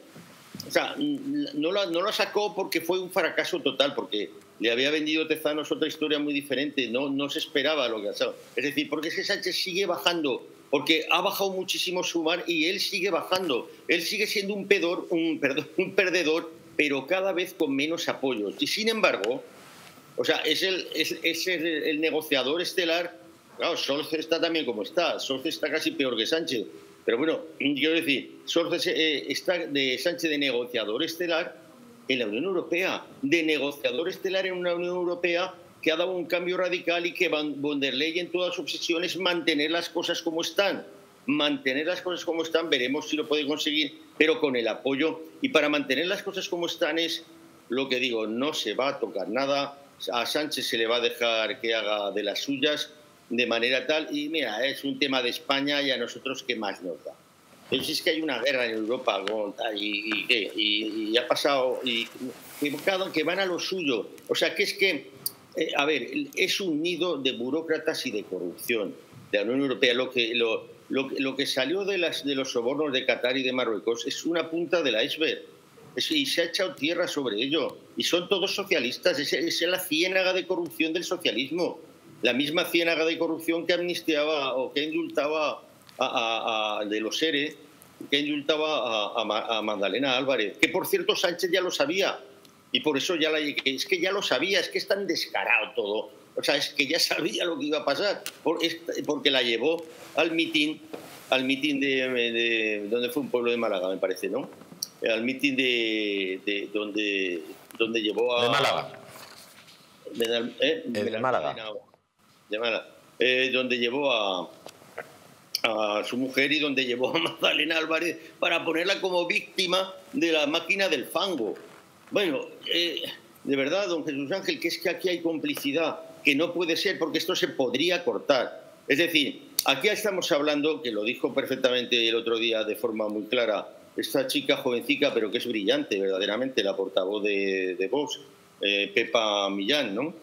o sea, no la, no la sacó porque fue un fracaso total, porque le había vendido Tezanos otra historia muy diferente, no, no se esperaba lo que ha pasado. Es decir, porque ese Sánchez sigue bajando, porque ha bajado muchísimo su mar y él sigue bajando. Él sigue siendo un, pedor, un, perdón, un perdedor, pero cada vez con menos apoyos. Y sin embargo, o sea, es el, es, es el, el negociador estelar. Claro, Solce está también como está. Solce está casi peor que Sánchez. Pero bueno, quiero decir, Sorge eh, está de Sánchez de negociador estelar en la Unión Europea, de negociador estelar en una Unión Europea que ha dado un cambio radical y que von der Leyen en todas sus obsesiones mantener las cosas como están. Mantener las cosas como están, veremos si lo puede conseguir, pero con el apoyo. Y para mantener las cosas como están es lo que digo, no se va a tocar nada. A Sánchez se le va a dejar que haga de las suyas de manera tal, y mira, es un tema de España y a nosotros qué más nos da. Pero si es que hay una guerra en Europa y, y, y, ha pasado, y que van a lo suyo. O sea, que es que, eh, a ver, es un nido de burócratas y de corrupción de la Unión Europea. Lo que, lo, lo, que salió de, las, de los sobornos de Qatar y de Marruecos es una punta del iceberg. y se ha echado tierra sobre ello. Y son todos socialistas. Es, es la ciénaga de corrupción del socialismo la misma ciénaga de corrupción que amnistiaba o que indultaba a, de los seres que indultaba a, a, Magdalena Álvarez, que por cierto Sánchez ya lo sabía, y por eso ya la es que ya lo sabía, es que es tan descarado todo. O sea, es que ya sabía lo que iba a pasar, porque la llevó al mitin, al mitin de, de, donde fue un pueblo de Málaga, me parece, ¿no? Al mitin de, de donde donde llevó a de Málaga. De, de Málaga. Eh, donde llevó a, a su mujer y donde llevó a Magdalena Álvarez para ponerla como víctima de la máquina del fango. Bueno, eh, de verdad, don Jesús Ángel, que es que aquí hay complicidad, que no puede ser porque esto se podría cortar. Es decir, aquí estamos hablando, que lo dijo perfectamente el otro día de forma muy clara, esta chica jovencica, pero que es brillante, verdaderamente, la portavoz de, de Vox, eh, Pepa Millán, ¿no?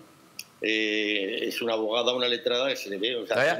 Eh, es una abogada, una letrada que se le ve. O sea,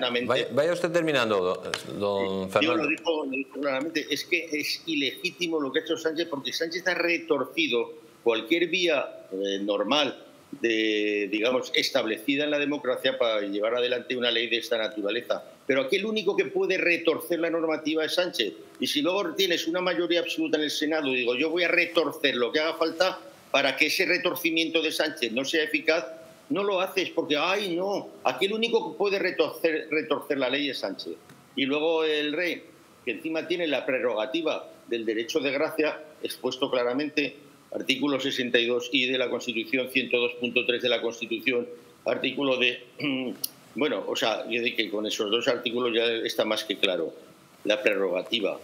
vaya, usted terminando, don, Fernando. Yo lo dijo, claramente, es que es ilegítimo lo que ha hecho Sánchez porque Sánchez ha retorcido cualquier vía eh, normal de, digamos, establecida en la democracia para llevar adelante una ley de esta naturaleza. Pero aquí el único que puede retorcer la normativa es Sánchez. Y si luego tienes una mayoría absoluta en el Senado, digo, yo voy a retorcer lo que haga falta para que ese retorcimiento de Sánchez no sea eficaz, no lo haces porque, ay, no, aquí el único que puede retorcer, retorcer la ley es Sánchez. Y luego el rey, que encima tiene la prerrogativa del derecho de gracia, expuesto claramente, artículo 62i de la Constitución, 102.3 de la Constitución, artículo de... Bueno, o sea, yo digo que con esos dos artículos ya está más que claro la prerrogativa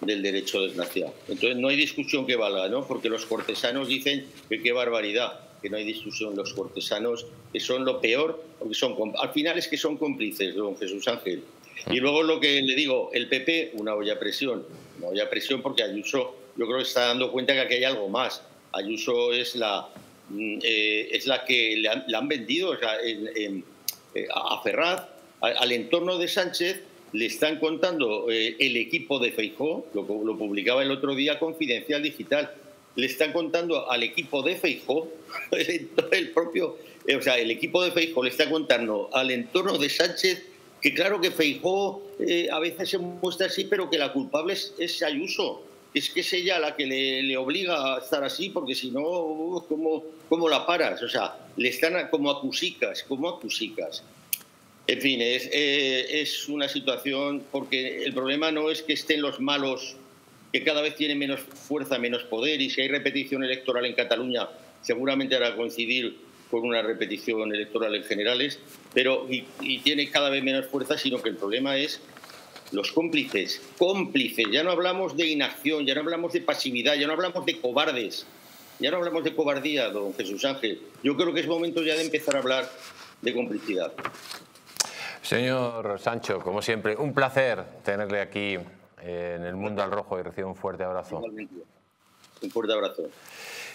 del derecho de gracia. Entonces no hay discusión que valga, ¿no? Porque los cortesanos dicen que qué barbaridad que no hay discusión los cortesanos, que son lo peor, porque son, al final es que son cómplices, don Jesús Ángel. Y luego lo que le digo, el PP, una olla a presión, una olla a presión porque Ayuso yo creo que está dando cuenta que aquí hay algo más. Ayuso es la, mm, eh, es la que le han, vendido o sea, eh, a Ferraz, al entorno de Sánchez, le están contando eh, el equipo de Feijó, lo, lo publicaba el otro día Confidencial Digital, le están contando al equipo de Feijó, el propio, eh, o sea, el equipo de Feijó le está contando al entorno de Sánchez que claro que Feijó eh, a veces se muestra así, pero que la culpable es, Ayuso. Es que es ella la que le, obliga a estar así, porque si no, ¿cómo, ¿cómo, la paras? O sea, le están como acusicas, como acusicas. En fin, es, eh, es una situación, porque el problema no es que estén los malos que cada vez tiene menos fuerza, menos poder, y si hay repetición electoral en Cataluña, seguramente hará coincidir con una repetición electoral en generales, pero y, tiene cada vez menos fuerza, sino que el problema es los cómplices, cómplices, ya no hablamos de inacción, ya no hablamos de pasividad, ya no hablamos de cobardes, ya no hablamos de cobardía, don Jesús Ángel. Yo creo que es momento ya de empezar a hablar de complicidad. Señor Sancho, como siempre, un placer tenerle aquí en el mundo al rojo y recibe un fuerte abrazo. Un fuerte abrazo.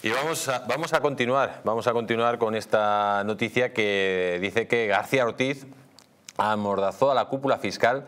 Y vamos a, vamos a continuar, vamos a continuar con esta noticia que dice que García Ortiz amordazó a la cúpula fiscal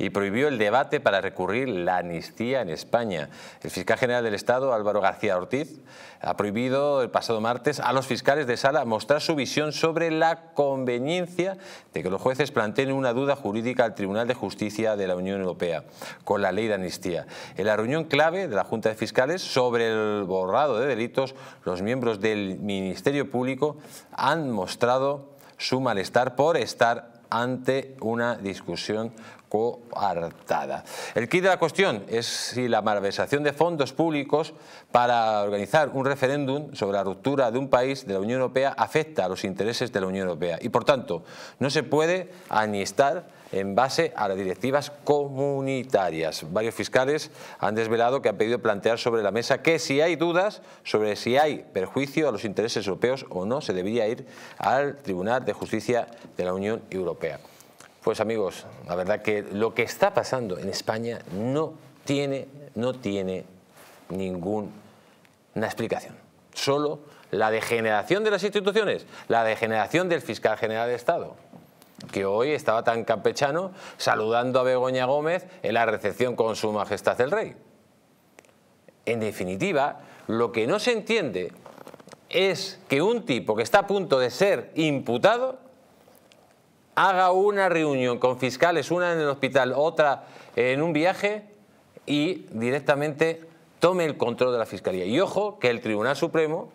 y prohibió el debate para recurrir la amnistía en España. El fiscal general del Estado, Álvaro García Ortiz, ha prohibido el pasado martes a los fiscales de sala mostrar su visión sobre la conveniencia de que los jueces planteen una duda jurídica al Tribunal de Justicia de la Unión Europea con la ley de amnistía. En la reunión clave de la Junta de Fiscales sobre el borrado de delitos, los miembros del Ministerio Público han mostrado su malestar por estar ante una discusión coartada. El kit de la cuestión es si la malversación de fondos públicos para organizar un referéndum sobre la ruptura de un país de la Unión Europea afecta a los intereses de la Unión Europea y por tanto no se puede anistar en base a las directivas comunitarias. Varios fiscales han desvelado que han pedido plantear sobre la mesa que si hay dudas sobre si hay perjuicio a los intereses europeos o no, se debería ir al Tribunal de Justicia de la Unión Europea. Pues amigos, la verdad que lo que está pasando en España no tiene, no tiene ninguna explicación. Solo la degeneración de las instituciones, la degeneración del fiscal general de Estado, que hoy estaba tan campechano saludando a Begoña Gómez en la recepción con su majestad el rey. En definitiva, lo que no se entiende es que un tipo que está a punto de ser imputado haga una reunión con fiscales, una en el hospital, otra en un viaje, y directamente tome el control de la Fiscalía. Y ojo que el Tribunal Supremo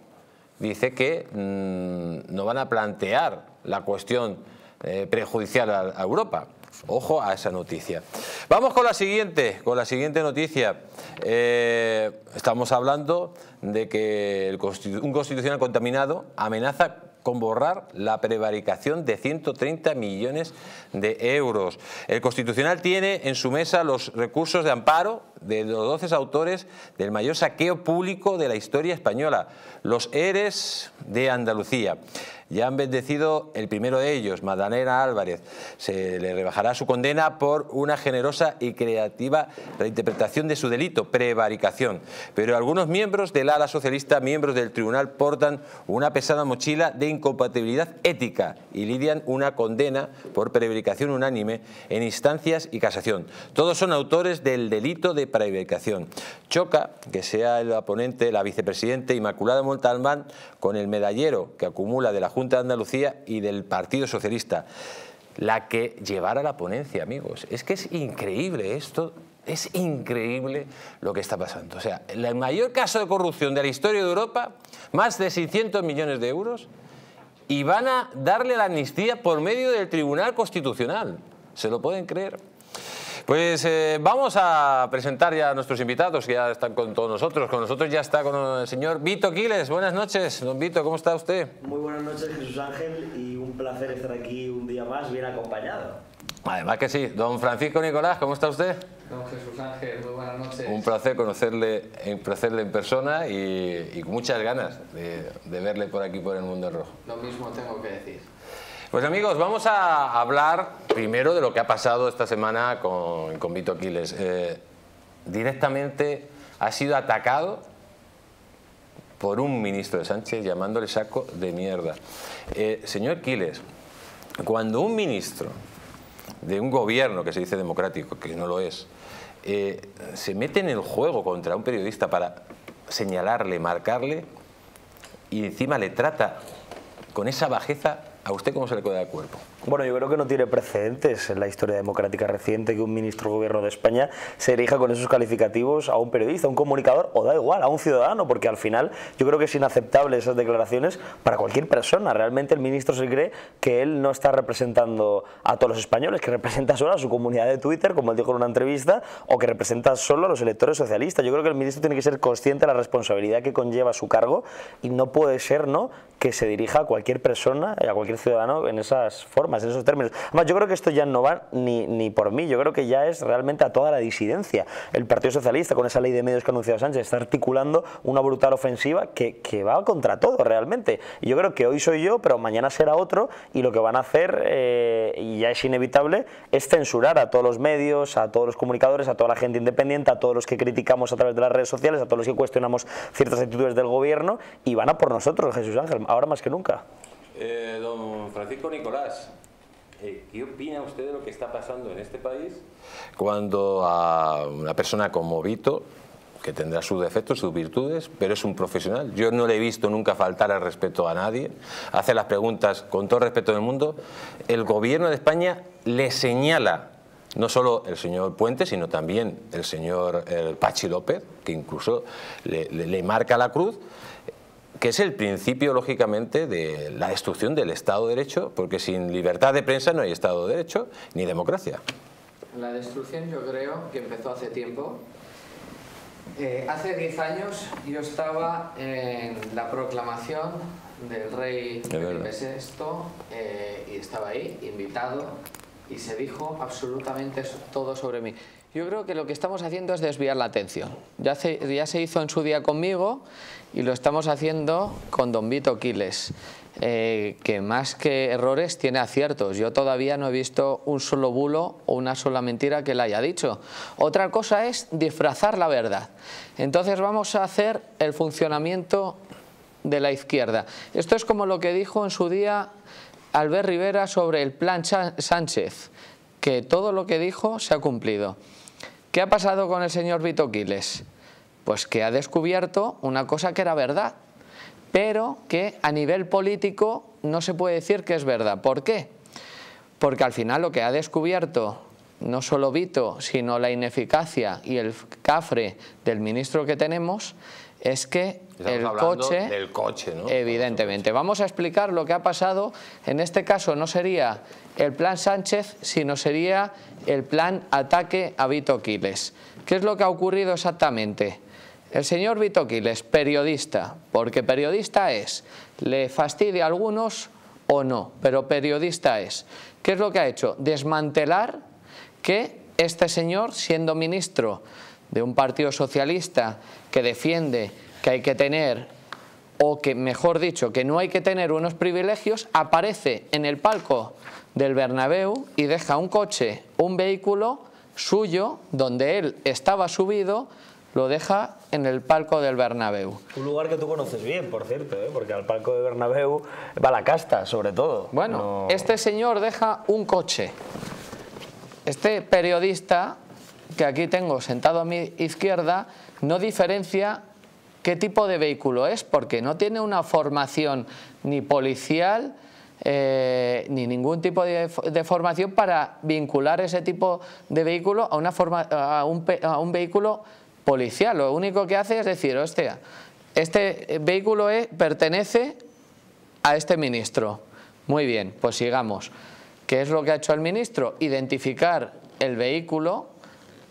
dice que mm, no van a plantear la cuestión eh, prejudicial a, Europa. Ojo a esa noticia. Vamos con la siguiente, con la siguiente noticia. Eh, estamos hablando de que un constitucional contaminado amenaza con borrar la prevaricación de 130 millones de euros. El Constitucional tiene en su mesa los recursos de amparo de los 12 autores del mayor saqueo público de la historia española, los ERES de Andalucía. Ya han bendecido el primero de ellos, Madalena Álvarez. Se le rebajará su condena por una generosa y creativa reinterpretación de su delito, prevaricación. Pero algunos miembros del ala socialista, miembros del tribunal, portan una pesada mochila de incompatibilidad ética y lidian una condena por prevaricación unánime en instancias y casación. Todos son autores del delito de prevaricación. Choca que sea el oponente, la vicepresidenta Inmaculada Montalbán, con el medallero que acumula de la Junta de Andalucía y del Partido Socialista. La que llevara la ponencia, amigos. Es que es increíble esto. Es increíble lo que está pasando. O sea, el mayor caso de corrupción de la historia de Europa, más de 600 millones de euros, y van a darle la amnistía por medio del Tribunal Constitucional. ¿Se lo pueden creer? Pues eh, vamos a presentar ya a nuestros invitados que ya están con todos nosotros. Con nosotros ya está con el señor Vito Quiles. Buenas noches, don Vito, ¿cómo está usted? Muy buenas noches, Jesús Ángel, y un placer estar aquí un día más bien acompañado. Además que sí. Don Francisco Nicolás, ¿cómo está usted? Don Jesús Ángel, muy buenas noches. Un placer conocerle, conocerle en persona y, muchas ganas de, de verle por aquí por el mundo rojo. Lo mismo tengo que decir. Pues amigos, vamos a hablar primero de lo que ha pasado esta semana con, con Vito Aquiles. Eh, directamente ha sido atacado por un ministro de Sánchez llamándole saco de mierda. Eh, señor Quiles, cuando un ministro de un gobierno que se dice democrático, que no lo es, eh, se mete en el juego contra un periodista para señalarle, marcarle, y encima le trata con esa bajeza, ¿A usted cómo se le queda el cuerpo? Bueno, yo creo que no tiene precedentes en la historia democrática reciente que un ministro del gobierno de España se dirija con esos calificativos a un periodista, a un comunicador o da igual, a un ciudadano, porque al final yo creo que es inaceptable esas declaraciones para cualquier persona. Realmente el ministro se cree que él no está representando a todos los españoles, que representa solo a su comunidad de Twitter, como él dijo en una entrevista, o que representa solo a los electores socialistas. Yo creo que el ministro tiene que ser consciente de la responsabilidad que conlleva su cargo y no puede ser ¿no? Que se dirija a cualquier persona, a cualquier ciudadano en esas formas en esos términos. Además, yo creo que esto ya no va ni, ni por mí, yo creo que ya es realmente a toda la disidencia. El Partido Socialista, con esa ley de medios que ha anunciado Sánchez, está articulando una brutal ofensiva que, que va contra todo realmente. Y yo creo que hoy soy yo, pero mañana será otro, y lo que van a hacer, eh, y ya es inevitable, es censurar a todos los medios, a todos los comunicadores, a toda la gente independiente, a todos los que criticamos a través de las redes sociales, a todos los que cuestionamos ciertas actitudes del gobierno, y van a por nosotros, Jesús Ángel, ahora más que nunca. Eh, don Francisco Nicolás, eh, ¿qué opina usted de lo que está pasando en este país cuando a una persona como Vito, que tendrá sus defectos, sus virtudes, pero es un profesional, yo no le he visto nunca faltar al respeto a nadie, hace las preguntas con todo respeto del mundo, el gobierno de España le señala no solo el señor Puente, sino también el señor el Pachi López, que incluso le marca la cruz, que es el principio, lógicamente, de la destrucción del Estado de Derecho, porque sin libertad de prensa no hay Estado de Derecho ni democracia. La destrucción yo creo que empezó hace tiempo. Eh, hace 10 años yo estaba en la proclamación del rey Felipe VI eh, y estaba ahí, invitado, y se dijo absolutamente todo sobre mí. Yo creo que lo que estamos haciendo es desviar la atención. Ya se, ya se hizo en su día conmigo y lo estamos haciendo con Don Vito Quiles, eh, que más que errores tiene aciertos. Yo todavía no he visto un solo bulo o una sola mentira que le haya dicho. Otra cosa es disfrazar la verdad. Entonces vamos a hacer el funcionamiento de la izquierda. Esto es como lo que dijo en su día Albert Rivera sobre el plan Sánchez, que todo lo que dijo se ha cumplido. ¿Qué ha pasado con el señor Vito Quiles? Pues que ha descubierto una cosa que era verdad, pero que a nivel político no se puede decir que es verdad. ¿Por qué? Porque al final lo que ha descubierto no solo Vito, sino la ineficacia y el cafre del ministro que tenemos, es que el coche, del coche ¿no? evidentemente. Vamos a explicar lo que ha pasado. En este caso no sería el plan Sánchez, sino sería el plan ataque a Vito Quiles. ¿Qué es lo que ha ocurrido exactamente? El señor Vito Quiles, periodista, porque periodista es, le fastidia a algunos o no, pero periodista es. ¿Qué es lo que ha hecho? Desmantelar que este señor, siendo ministro de un partido socialista que defiende que hay que tener, o que mejor dicho, que no hay que tener unos privilegios, aparece en el palco del Bernabéu y deja un coche, un vehículo suyo, donde él estaba subido, lo deja en el palco del Bernabéu. Un lugar que tú conoces bien, por cierto, ¿eh? porque al palco del Bernabéu va la casta, sobre todo. Bueno, este señor deja un coche. Este periodista que aquí tengo sentado a mi izquierda no diferencia qué tipo de vehículo es, porque no tiene una formación ni policial, eh, ni ningún tipo de, formación para vincular ese tipo de vehículo a, una forma, a, un, a un vehículo policial. Lo único que hace es decir, hostia, este vehículo pertenece a este ministro. Muy bien, pues sigamos. ¿Qué es lo que ha hecho el ministro? Identificar el vehículo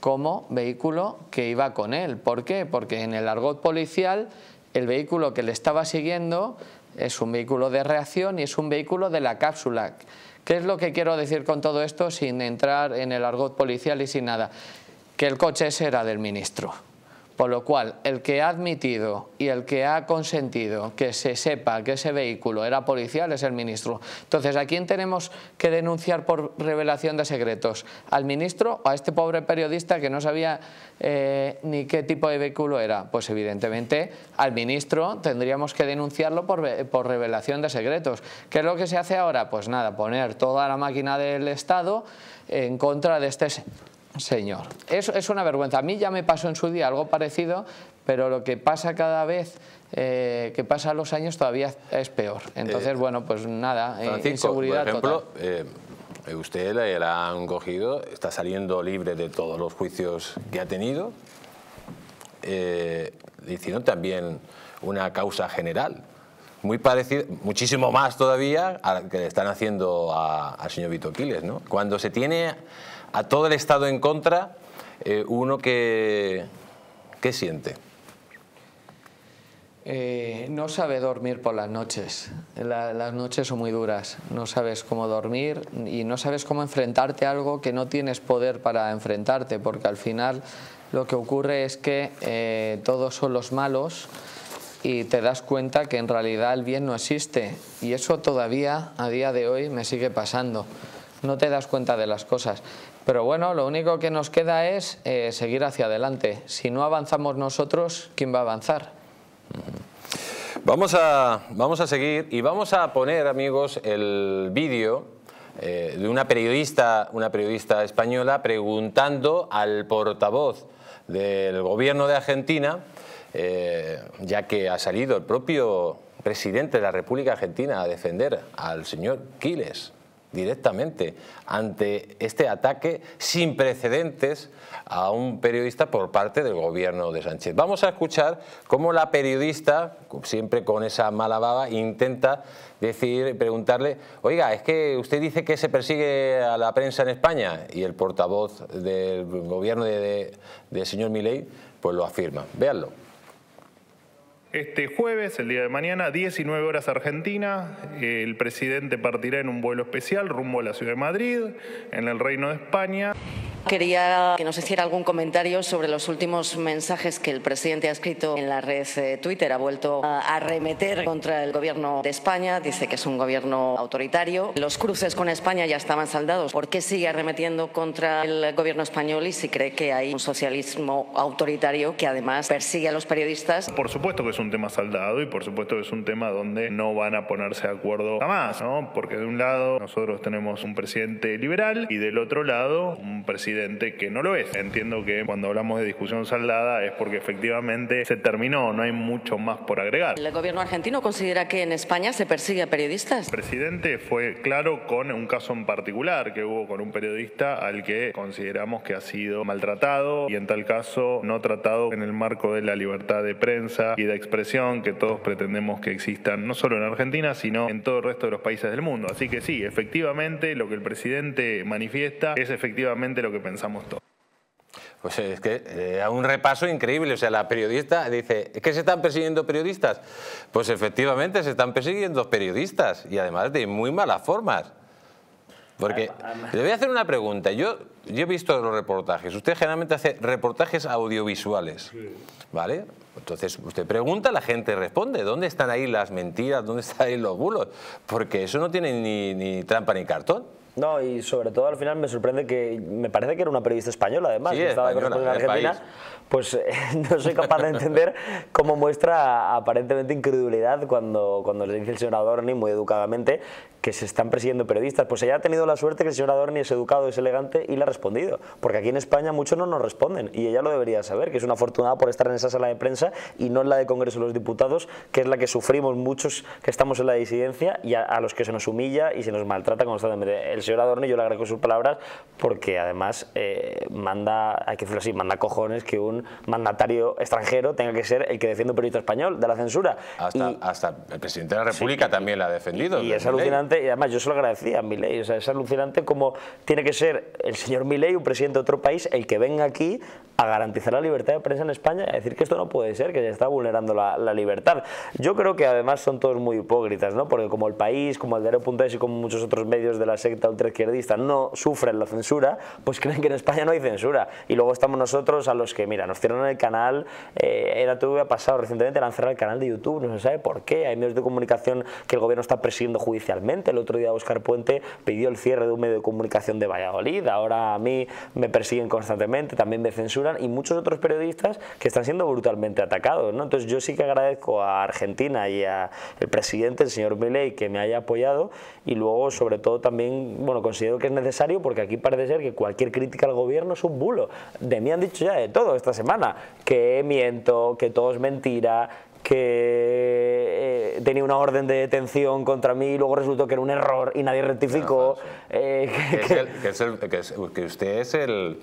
como vehículo que iba con él. ¿Por qué? Porque en el argot policial el vehículo que le estaba siguiendo es un vehículo de reacción y es un vehículo de la cápsula. ¿Qué es lo que quiero decir con todo esto sin entrar en el argot policial y sin nada? Que el coche ese era del ministro. Por lo cual, el que ha admitido y el que ha consentido que se sepa que ese vehículo era policial es el ministro. Entonces, ¿a quién tenemos que denunciar por revelación de secretos? ¿Al ministro o a este pobre periodista que no sabía eh, ni qué tipo de vehículo era? Pues evidentemente al ministro tendríamos que denunciarlo por, por revelación de secretos. ¿Qué es lo que se hace ahora? Pues nada, poner toda la máquina del Estado en contra de este señor. Es, es una vergüenza. A mí ya me pasó en su día algo parecido, pero lo que pasa cada vez eh, que pasa los años todavía es peor. Entonces, eh, bueno, pues nada, eh, inseguridad por ejemplo, usted la han cogido, está saliendo libre de todos los juicios que ha tenido. le hicieron también una causa general, muy parecida, muchísimo más todavía a la que le están haciendo al señor Vito Quiles, ¿no? Cuando se tiene a todo el Estado en contra, eh, uno que, ¿qué siente? Eh, no sabe dormir por las noches. las noches son muy duras. No sabes cómo dormir y no sabes cómo enfrentarte a algo que no tienes poder para enfrentarte, porque al final lo que ocurre es que eh, todos son los malos y te das cuenta que en realidad el bien no existe. Y eso todavía a día de hoy me sigue pasando. No te das cuenta de las cosas. Pero bueno, lo único que nos queda es eh, seguir hacia adelante. Si no avanzamos nosotros, ¿quién va a avanzar? Vamos a, vamos a seguir y vamos a poner, amigos, el vídeo eh, de una periodista, una periodista española preguntando al portavoz del gobierno de Argentina, eh, ya que ha salido el propio presidente de la República Argentina a defender al señor Quiles directamente ante este ataque sin precedentes a un periodista por parte del gobierno de Sánchez. Vamos a escuchar cómo la periodista, siempre con esa mala baba, intenta decir, preguntarle, oiga, es que usted dice que se persigue a la prensa en España y el portavoz del gobierno del de, señor Milei pues lo afirma. Véanlo. Este jueves, el día de mañana, 19 horas Argentina, el presidente partirá en un vuelo especial rumbo a la ciudad de Madrid, en el Reino de España. Quería que nos hiciera algún comentario sobre los últimos mensajes que el presidente ha escrito en la red eh, Twitter. Ha vuelto a arremeter contra el gobierno de España. Dice que es un gobierno autoritario. Los cruces con España ya estaban saldados. ¿Por qué sigue arremetiendo contra el gobierno español y si cree que hay un socialismo autoritario que además persigue a los periodistas? Por supuesto que es un un tema saldado y por supuesto es un tema donde no van a ponerse de acuerdo jamás, ¿no? Porque de un lado nosotros tenemos un presidente liberal y del otro lado un presidente que no lo es. Entiendo que cuando hablamos de discusión saldada es porque efectivamente se terminó, no hay mucho más por agregar. ¿El gobierno argentino considera que en España se persigue a periodistas? El presidente fue claro con un caso en particular que hubo con un periodista al que consideramos que ha sido maltratado y en tal caso no tratado en el marco de la libertad de prensa y de expresión que todos pretendemos que existan no solo en Argentina, sino en todo el resto de los países del mundo. Así que sí, efectivamente lo que el presidente manifiesta es efectivamente lo que pensamos todos. Pues es que eh, a un repaso increíble, o sea, la periodista dice, ¿es que se están persiguiendo periodistas? Pues efectivamente se están persiguiendo periodistas y además de muy malas formas. Porque le voy a hacer una pregunta. Yo, yo he visto los reportajes. Usted generalmente hace reportajes audiovisuales, ¿vale? Entonces usted pregunta, la gente responde. ¿Dónde están ahí las mentiras? ¿Dónde están ahí los bulos? Porque eso no tiene ni, ni trampa ni cartón. No, y sobre todo al final me sorprende que me parece que era una periodista española además, que estaba española, en Argentina, pues eh, no soy capaz de entender cómo muestra aparentemente incredulidad cuando, cuando le dice el señor Adorni muy educadamente que se están persiguiendo periodistas. Pues ella ha tenido la suerte que el señor Adorni es educado, es elegante y le ha respondido, porque aquí en España muchos no nos responden y ella lo debería saber, que es una afortunada por estar en esa sala de prensa y no en la de Congreso de los Diputados, que es la que sufrimos muchos que estamos en la disidencia y a, a los que se nos humilla y se nos maltrata constantemente. El señor Adorni, yo le agradezco sus palabras porque además eh, manda, hay que decirlo así, manda cojones que un mandatario extranjero tenga que ser el que defiende un periodista español de la censura. Hasta, Y- hasta el presidente de la República también la ha defendido. y de es alucinante, y además yo se lo agradecía a Milei, o sea, es alucinante como tiene que ser el señor Milei, un presidente de otro país, el que venga aquí a garantizar la libertad de prensa en España y a decir que esto no puede ser, que se está vulnerando la, la libertad. Yo creo que además son todos muy hipócritas, ¿no? Porque como el país, como el diario.es y como muchos otros medios de la secta ultraizquierdista no sufren la censura, pues creen que en España no hay censura. Y luego estamos nosotros a los que, mira, nos cierran el canal, eh, era todo ha pasado recientemente, le han cerrado el canal de YouTube, no se sabe por qué, hay medios de comunicación que el gobierno está persiguiendo judicialmente, el otro día Oscar Puente pidió el cierre de un medio de comunicación de Valladolid, ahora a mí me persiguen constantemente, también me censuran y muchos otros periodistas que están siendo brutalmente atacados, ¿no? Entonces yo sí que agradezco a Argentina y al presidente, el señor Milei, que me haya apoyado y luego sobre todo también, bueno, considero que es necesario porque aquí parece ser que cualquier crítica al gobierno es un bulo. De mí han dicho ya de todo esta semana, que miento, que todo es mentira, que eh, tenía una orden de detención contra mí y luego resultó que era un error y nadie rectificó. eh, que- Que, es el- que es el- que es- que usted es el,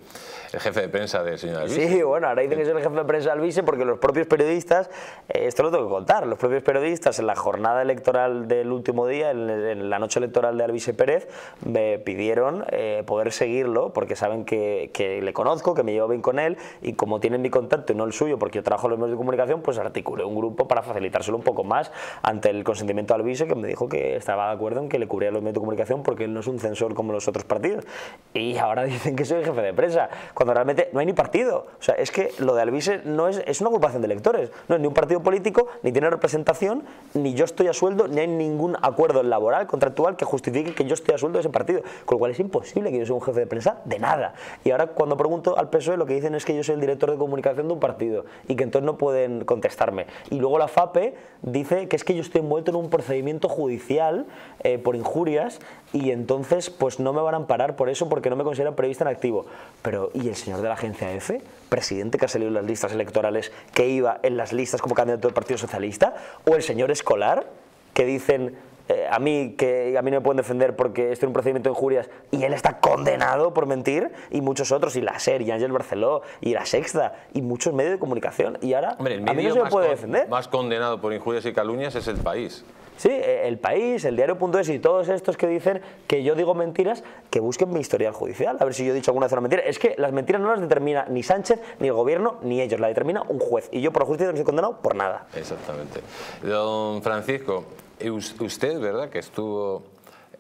el jefe de prensa del señor Albizu. Sí, bueno, ahora dicen que soy el jefe de prensa del vice porque los propios periodistas, eh, esto lo tengo que contar, los propios periodistas en la jornada electoral del último día, en, en la noche electoral de Alvise Pérez, me pidieron eh, poder seguirlo porque saben que, que le conozco, que me llevo bien con él y como tienen mi contacto y no el suyo porque yo trabajo en los medios de comunicación, pues articulé un grupo para facilitárselo un poco más ante el consentimiento de Alvise que me dijo que estaba de acuerdo en que le cubría los medios de comunicación porque él no es un censor como los otros partidos. Y ahora dicen que soy el jefe de prensa, cuando realmente no hay ni partido. O sea, es que lo de Alvise no es, es una agrupación de electores, no es ni un partido político, ni tiene representación, ni yo estoy a sueldo, ni hay ningún acuerdo laboral, contractual que justifique que yo esté a sueldo de ese partido. Con lo cual es imposible que yo sea un jefe de prensa de nada. Y ahora cuando pregunto al PSOE lo que dicen es que yo soy el director de comunicación de un partido y que entonces no pueden contestarme. Y luego la FAPE dice que es que yo estoy envuelto en un procedimiento judicial eh, por injurias y entonces pues no me van a amparar por eso porque no me consideran periodista en activo. Pero ¿y el señor de la agencia EFE? Presidente que ha salido en las listas electorales, que iba en las listas como candidato del Partido Socialista, o el señor Escolar, que dicen eh, a mí que a mí no me pueden defender porque estoy en un procedimiento de injurias y él está condenado por mentir y muchos otros y la SER y Ángel Barceló y la Sexta y muchos medios de comunicación y ahora Hombre, el a mí no se me puede con- defender. más condenado por injurias y calumnias es el país. Sí, eh, el país, el diario.es y todos estos que dicen que yo digo mentiras, que busquen mi historial judicial, a ver si yo he dicho alguna vez una mentira. Es que las mentiras no las determina ni Sánchez, ni el gobierno, ni ellos, la determina un juez. Y yo por justicia no soy condenado por nada. Exactamente. Don Francisco, usted, ¿verdad? Que estuvo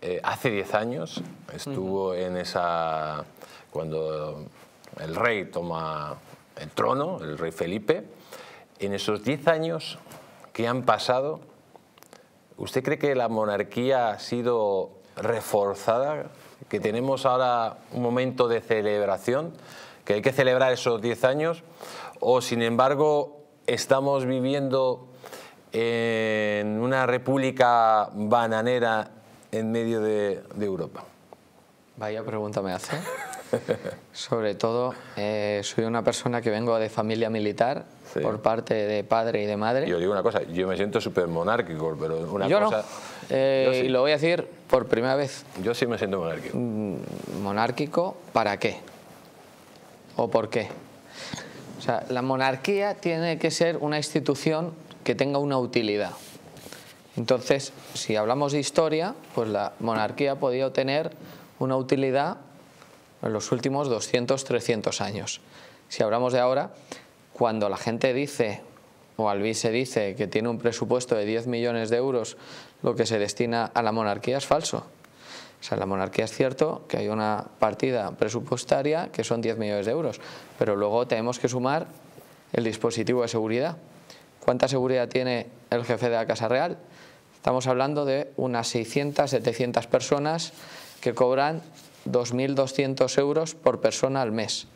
eh, hace 10 años, estuvo en esa. cuando el rey toma el trono, el rey Felipe. En esos 10 años que han pasado, ¿usted cree que la monarquía ha sido reforzada? ¿Que tenemos ahora un momento de celebración? ¿Que hay que celebrar esos 10 años? ¿O sin embargo estamos viviendo en una república bananera en medio de, Europa? Vaya pregunta me hace. Sobre todo, eh, soy una persona que vengo de familia militar por parte de padre y de madre. Yo digo una cosa, yo me siento súper monárquico, pero una yo cosa... No. Eh, y lo voy a decir por primera vez. Yo sí me siento monárquico. Mm, ¿Monárquico para qué? ¿O por qué? O sea, la monarquía tiene que ser una institución que tenga una utilidad. Entonces, si hablamos de historia, pues la monarquía podía tener una utilidad en los últimos 200, 300 años. Si hablamos de ahora, cuando la gente dice, o Albi se dice que tiene un presupuesto de 10 millones de euros, lo que se destina a la monarquía es falso. O sea, la monarquía es cierto que hay una partida presupuestaria que son 10 millones de euros, pero luego tenemos que sumar el dispositivo de seguridad. ¿Cuánta seguridad tiene el jefe de la Casa Real? Estamos hablando de unas 600, 700 personas que cobran 2.200 euros por persona al mes.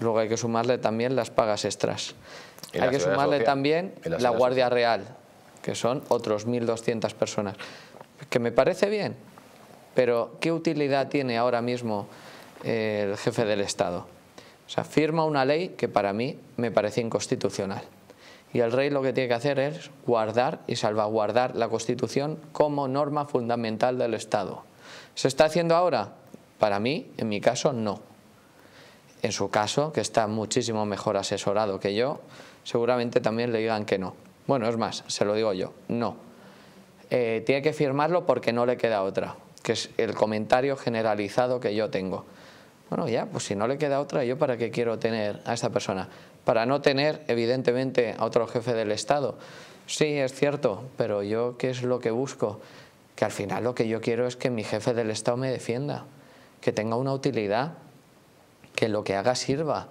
luego hay que sumarle también las pagas extras. Hay que sumarle también la, Guardia Real, que son otros 1.200 personas. ¿Que me parece bien? Pero ¿qué utilidad tiene ahora mismo eh, el jefe del Estado? O sea, firma una ley que para mí me parece inconstitucional. Y el rey lo que tiene que hacer es guardar y salvaguardar la Constitución como norma fundamental del Estado. ¿Se está haciendo ahora? Para mí, en mi caso, no. En su caso, que está muchísimo mejor asesorado que yo, seguramente también le digan que no. Bueno, es más, se lo digo yo, no. Eh, tiene que firmarlo porque no le queda otra, que es el comentario generalizado que yo tengo. Bueno, ya, pues si no le queda otra, ¿yo para qué quiero tener a esta persona? Para no tener, evidentemente, a otro jefe del Estado. Sí, es cierto, pero yo, ¿qué es lo que busco? Que al final lo que yo quiero es que mi jefe del Estado me defienda, que tenga una utilidad, que lo que haga sirva.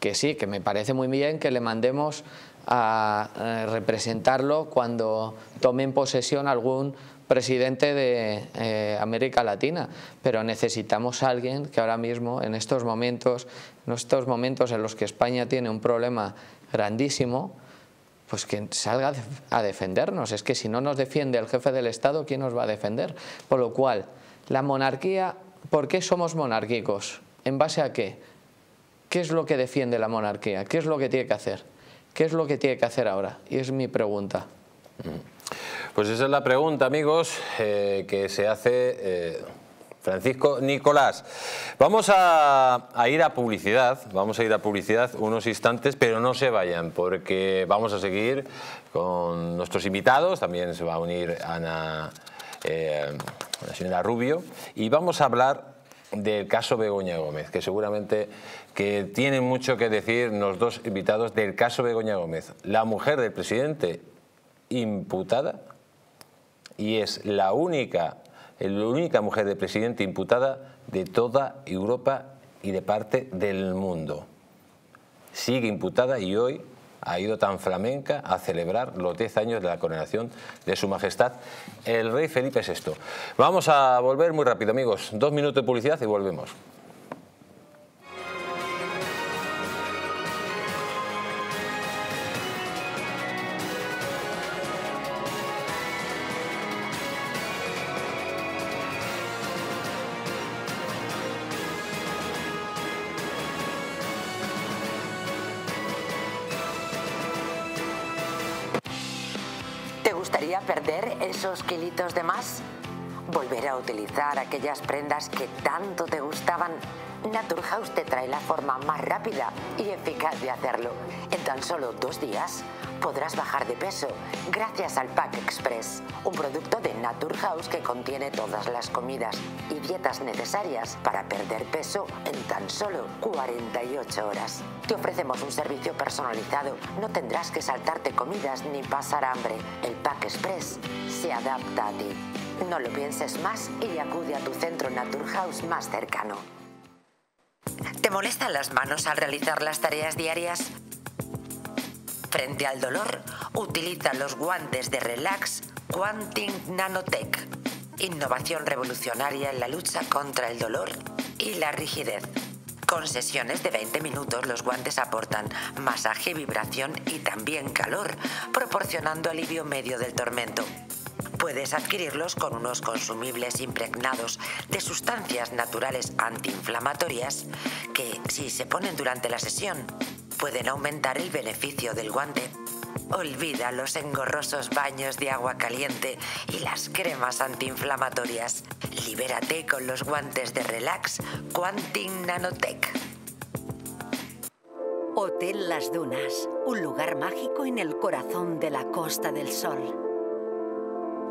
Que sí, que me parece muy bien que le mandemos a eh, representarlo cuando tome en posesión algún presidente de eh, América Latina, pero necesitamos alguien que ahora mismo, en estos momentos, en estos momentos en los que España tiene un problema grandísimo, pues que salga a defendernos. Es que si no nos defiende el jefe del Estado, ¿quién nos va a defender? Por lo cual, la monarquía, ¿por qué somos monárquicos? ¿En base a qué? ¿Qué es lo que defiende la monarquía? ¿Qué es lo que tiene que hacer? ¿Qué es lo que tiene que hacer ahora? Y es mi pregunta. Pues esa es la pregunta, amigos, eh, que se hace eh, Francisco Nicolás. Vamos a, ir a publicidad, vamos a ir a publicidad unos instantes, pero no se vayan, porque vamos a seguir con nuestros invitados, también se va a unir Ana, eh, la señora Rubio, y vamos a hablar del caso Begoña Gómez, que seguramente que tienen mucho que decir los dos invitados del caso Begoña Gómez. La mujer del presidente imputada y es la única, la única mujer de presidente imputada de toda Europa y de parte del mundo. Sigue imputada y hoy ha ido tan flamenca a celebrar los 10 años de la coronación de su majestad el rey Felipe VI. Vamos a volver muy rápido amigos, dos minutos de publicidad y volvemos. Esos kilitos de más? ¿Volver a utilizar aquellas prendas que tanto te gustaban? Naturhaus te trae la forma más rápida y eficaz de hacerlo. En tan solo dos días podrás bajar de peso gracias al Pack Express, un producto de Naturhaus que contiene todas las comidas y dietas necesarias para perder peso en tan solo 48 horas. Te ofrecemos un servicio personalizado, no tendrás que saltarte comidas ni pasar hambre. El Pack Express se adapta a ti. No lo pienses más y acude a tu centro Naturhaus más cercano. ¿Te molestan las manos al realizar las tareas diarias? Frente al dolor, utiliza los guantes de Relax Quanting Nanotech. Innovación revolucionaria en la lucha contra el dolor y la rigidez. Con sesiones de 20 minutos los guantes aportan masaje, vibración y también calor, proporcionando alivio medio del tormento. Puedes adquirirlos con unos consumibles impregnados de sustancias naturales antiinflamatorias que, si se ponen durante la sesión, pueden aumentar el beneficio del guante. Olvida los engorrosos baños de agua caliente y las cremas antiinflamatorias. Libérate con los guantes de relax Quantin Nanotech. Hotel Las Dunas, un lugar mágico en el corazón de la Costa del Sol.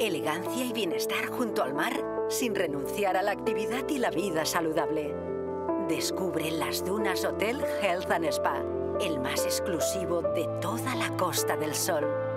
Elegancia y bienestar junto al mar sin renunciar a la actividad y la vida saludable. Descubre las Dunas Hotel Health and Spa, el más exclusivo de toda la Costa del Sol.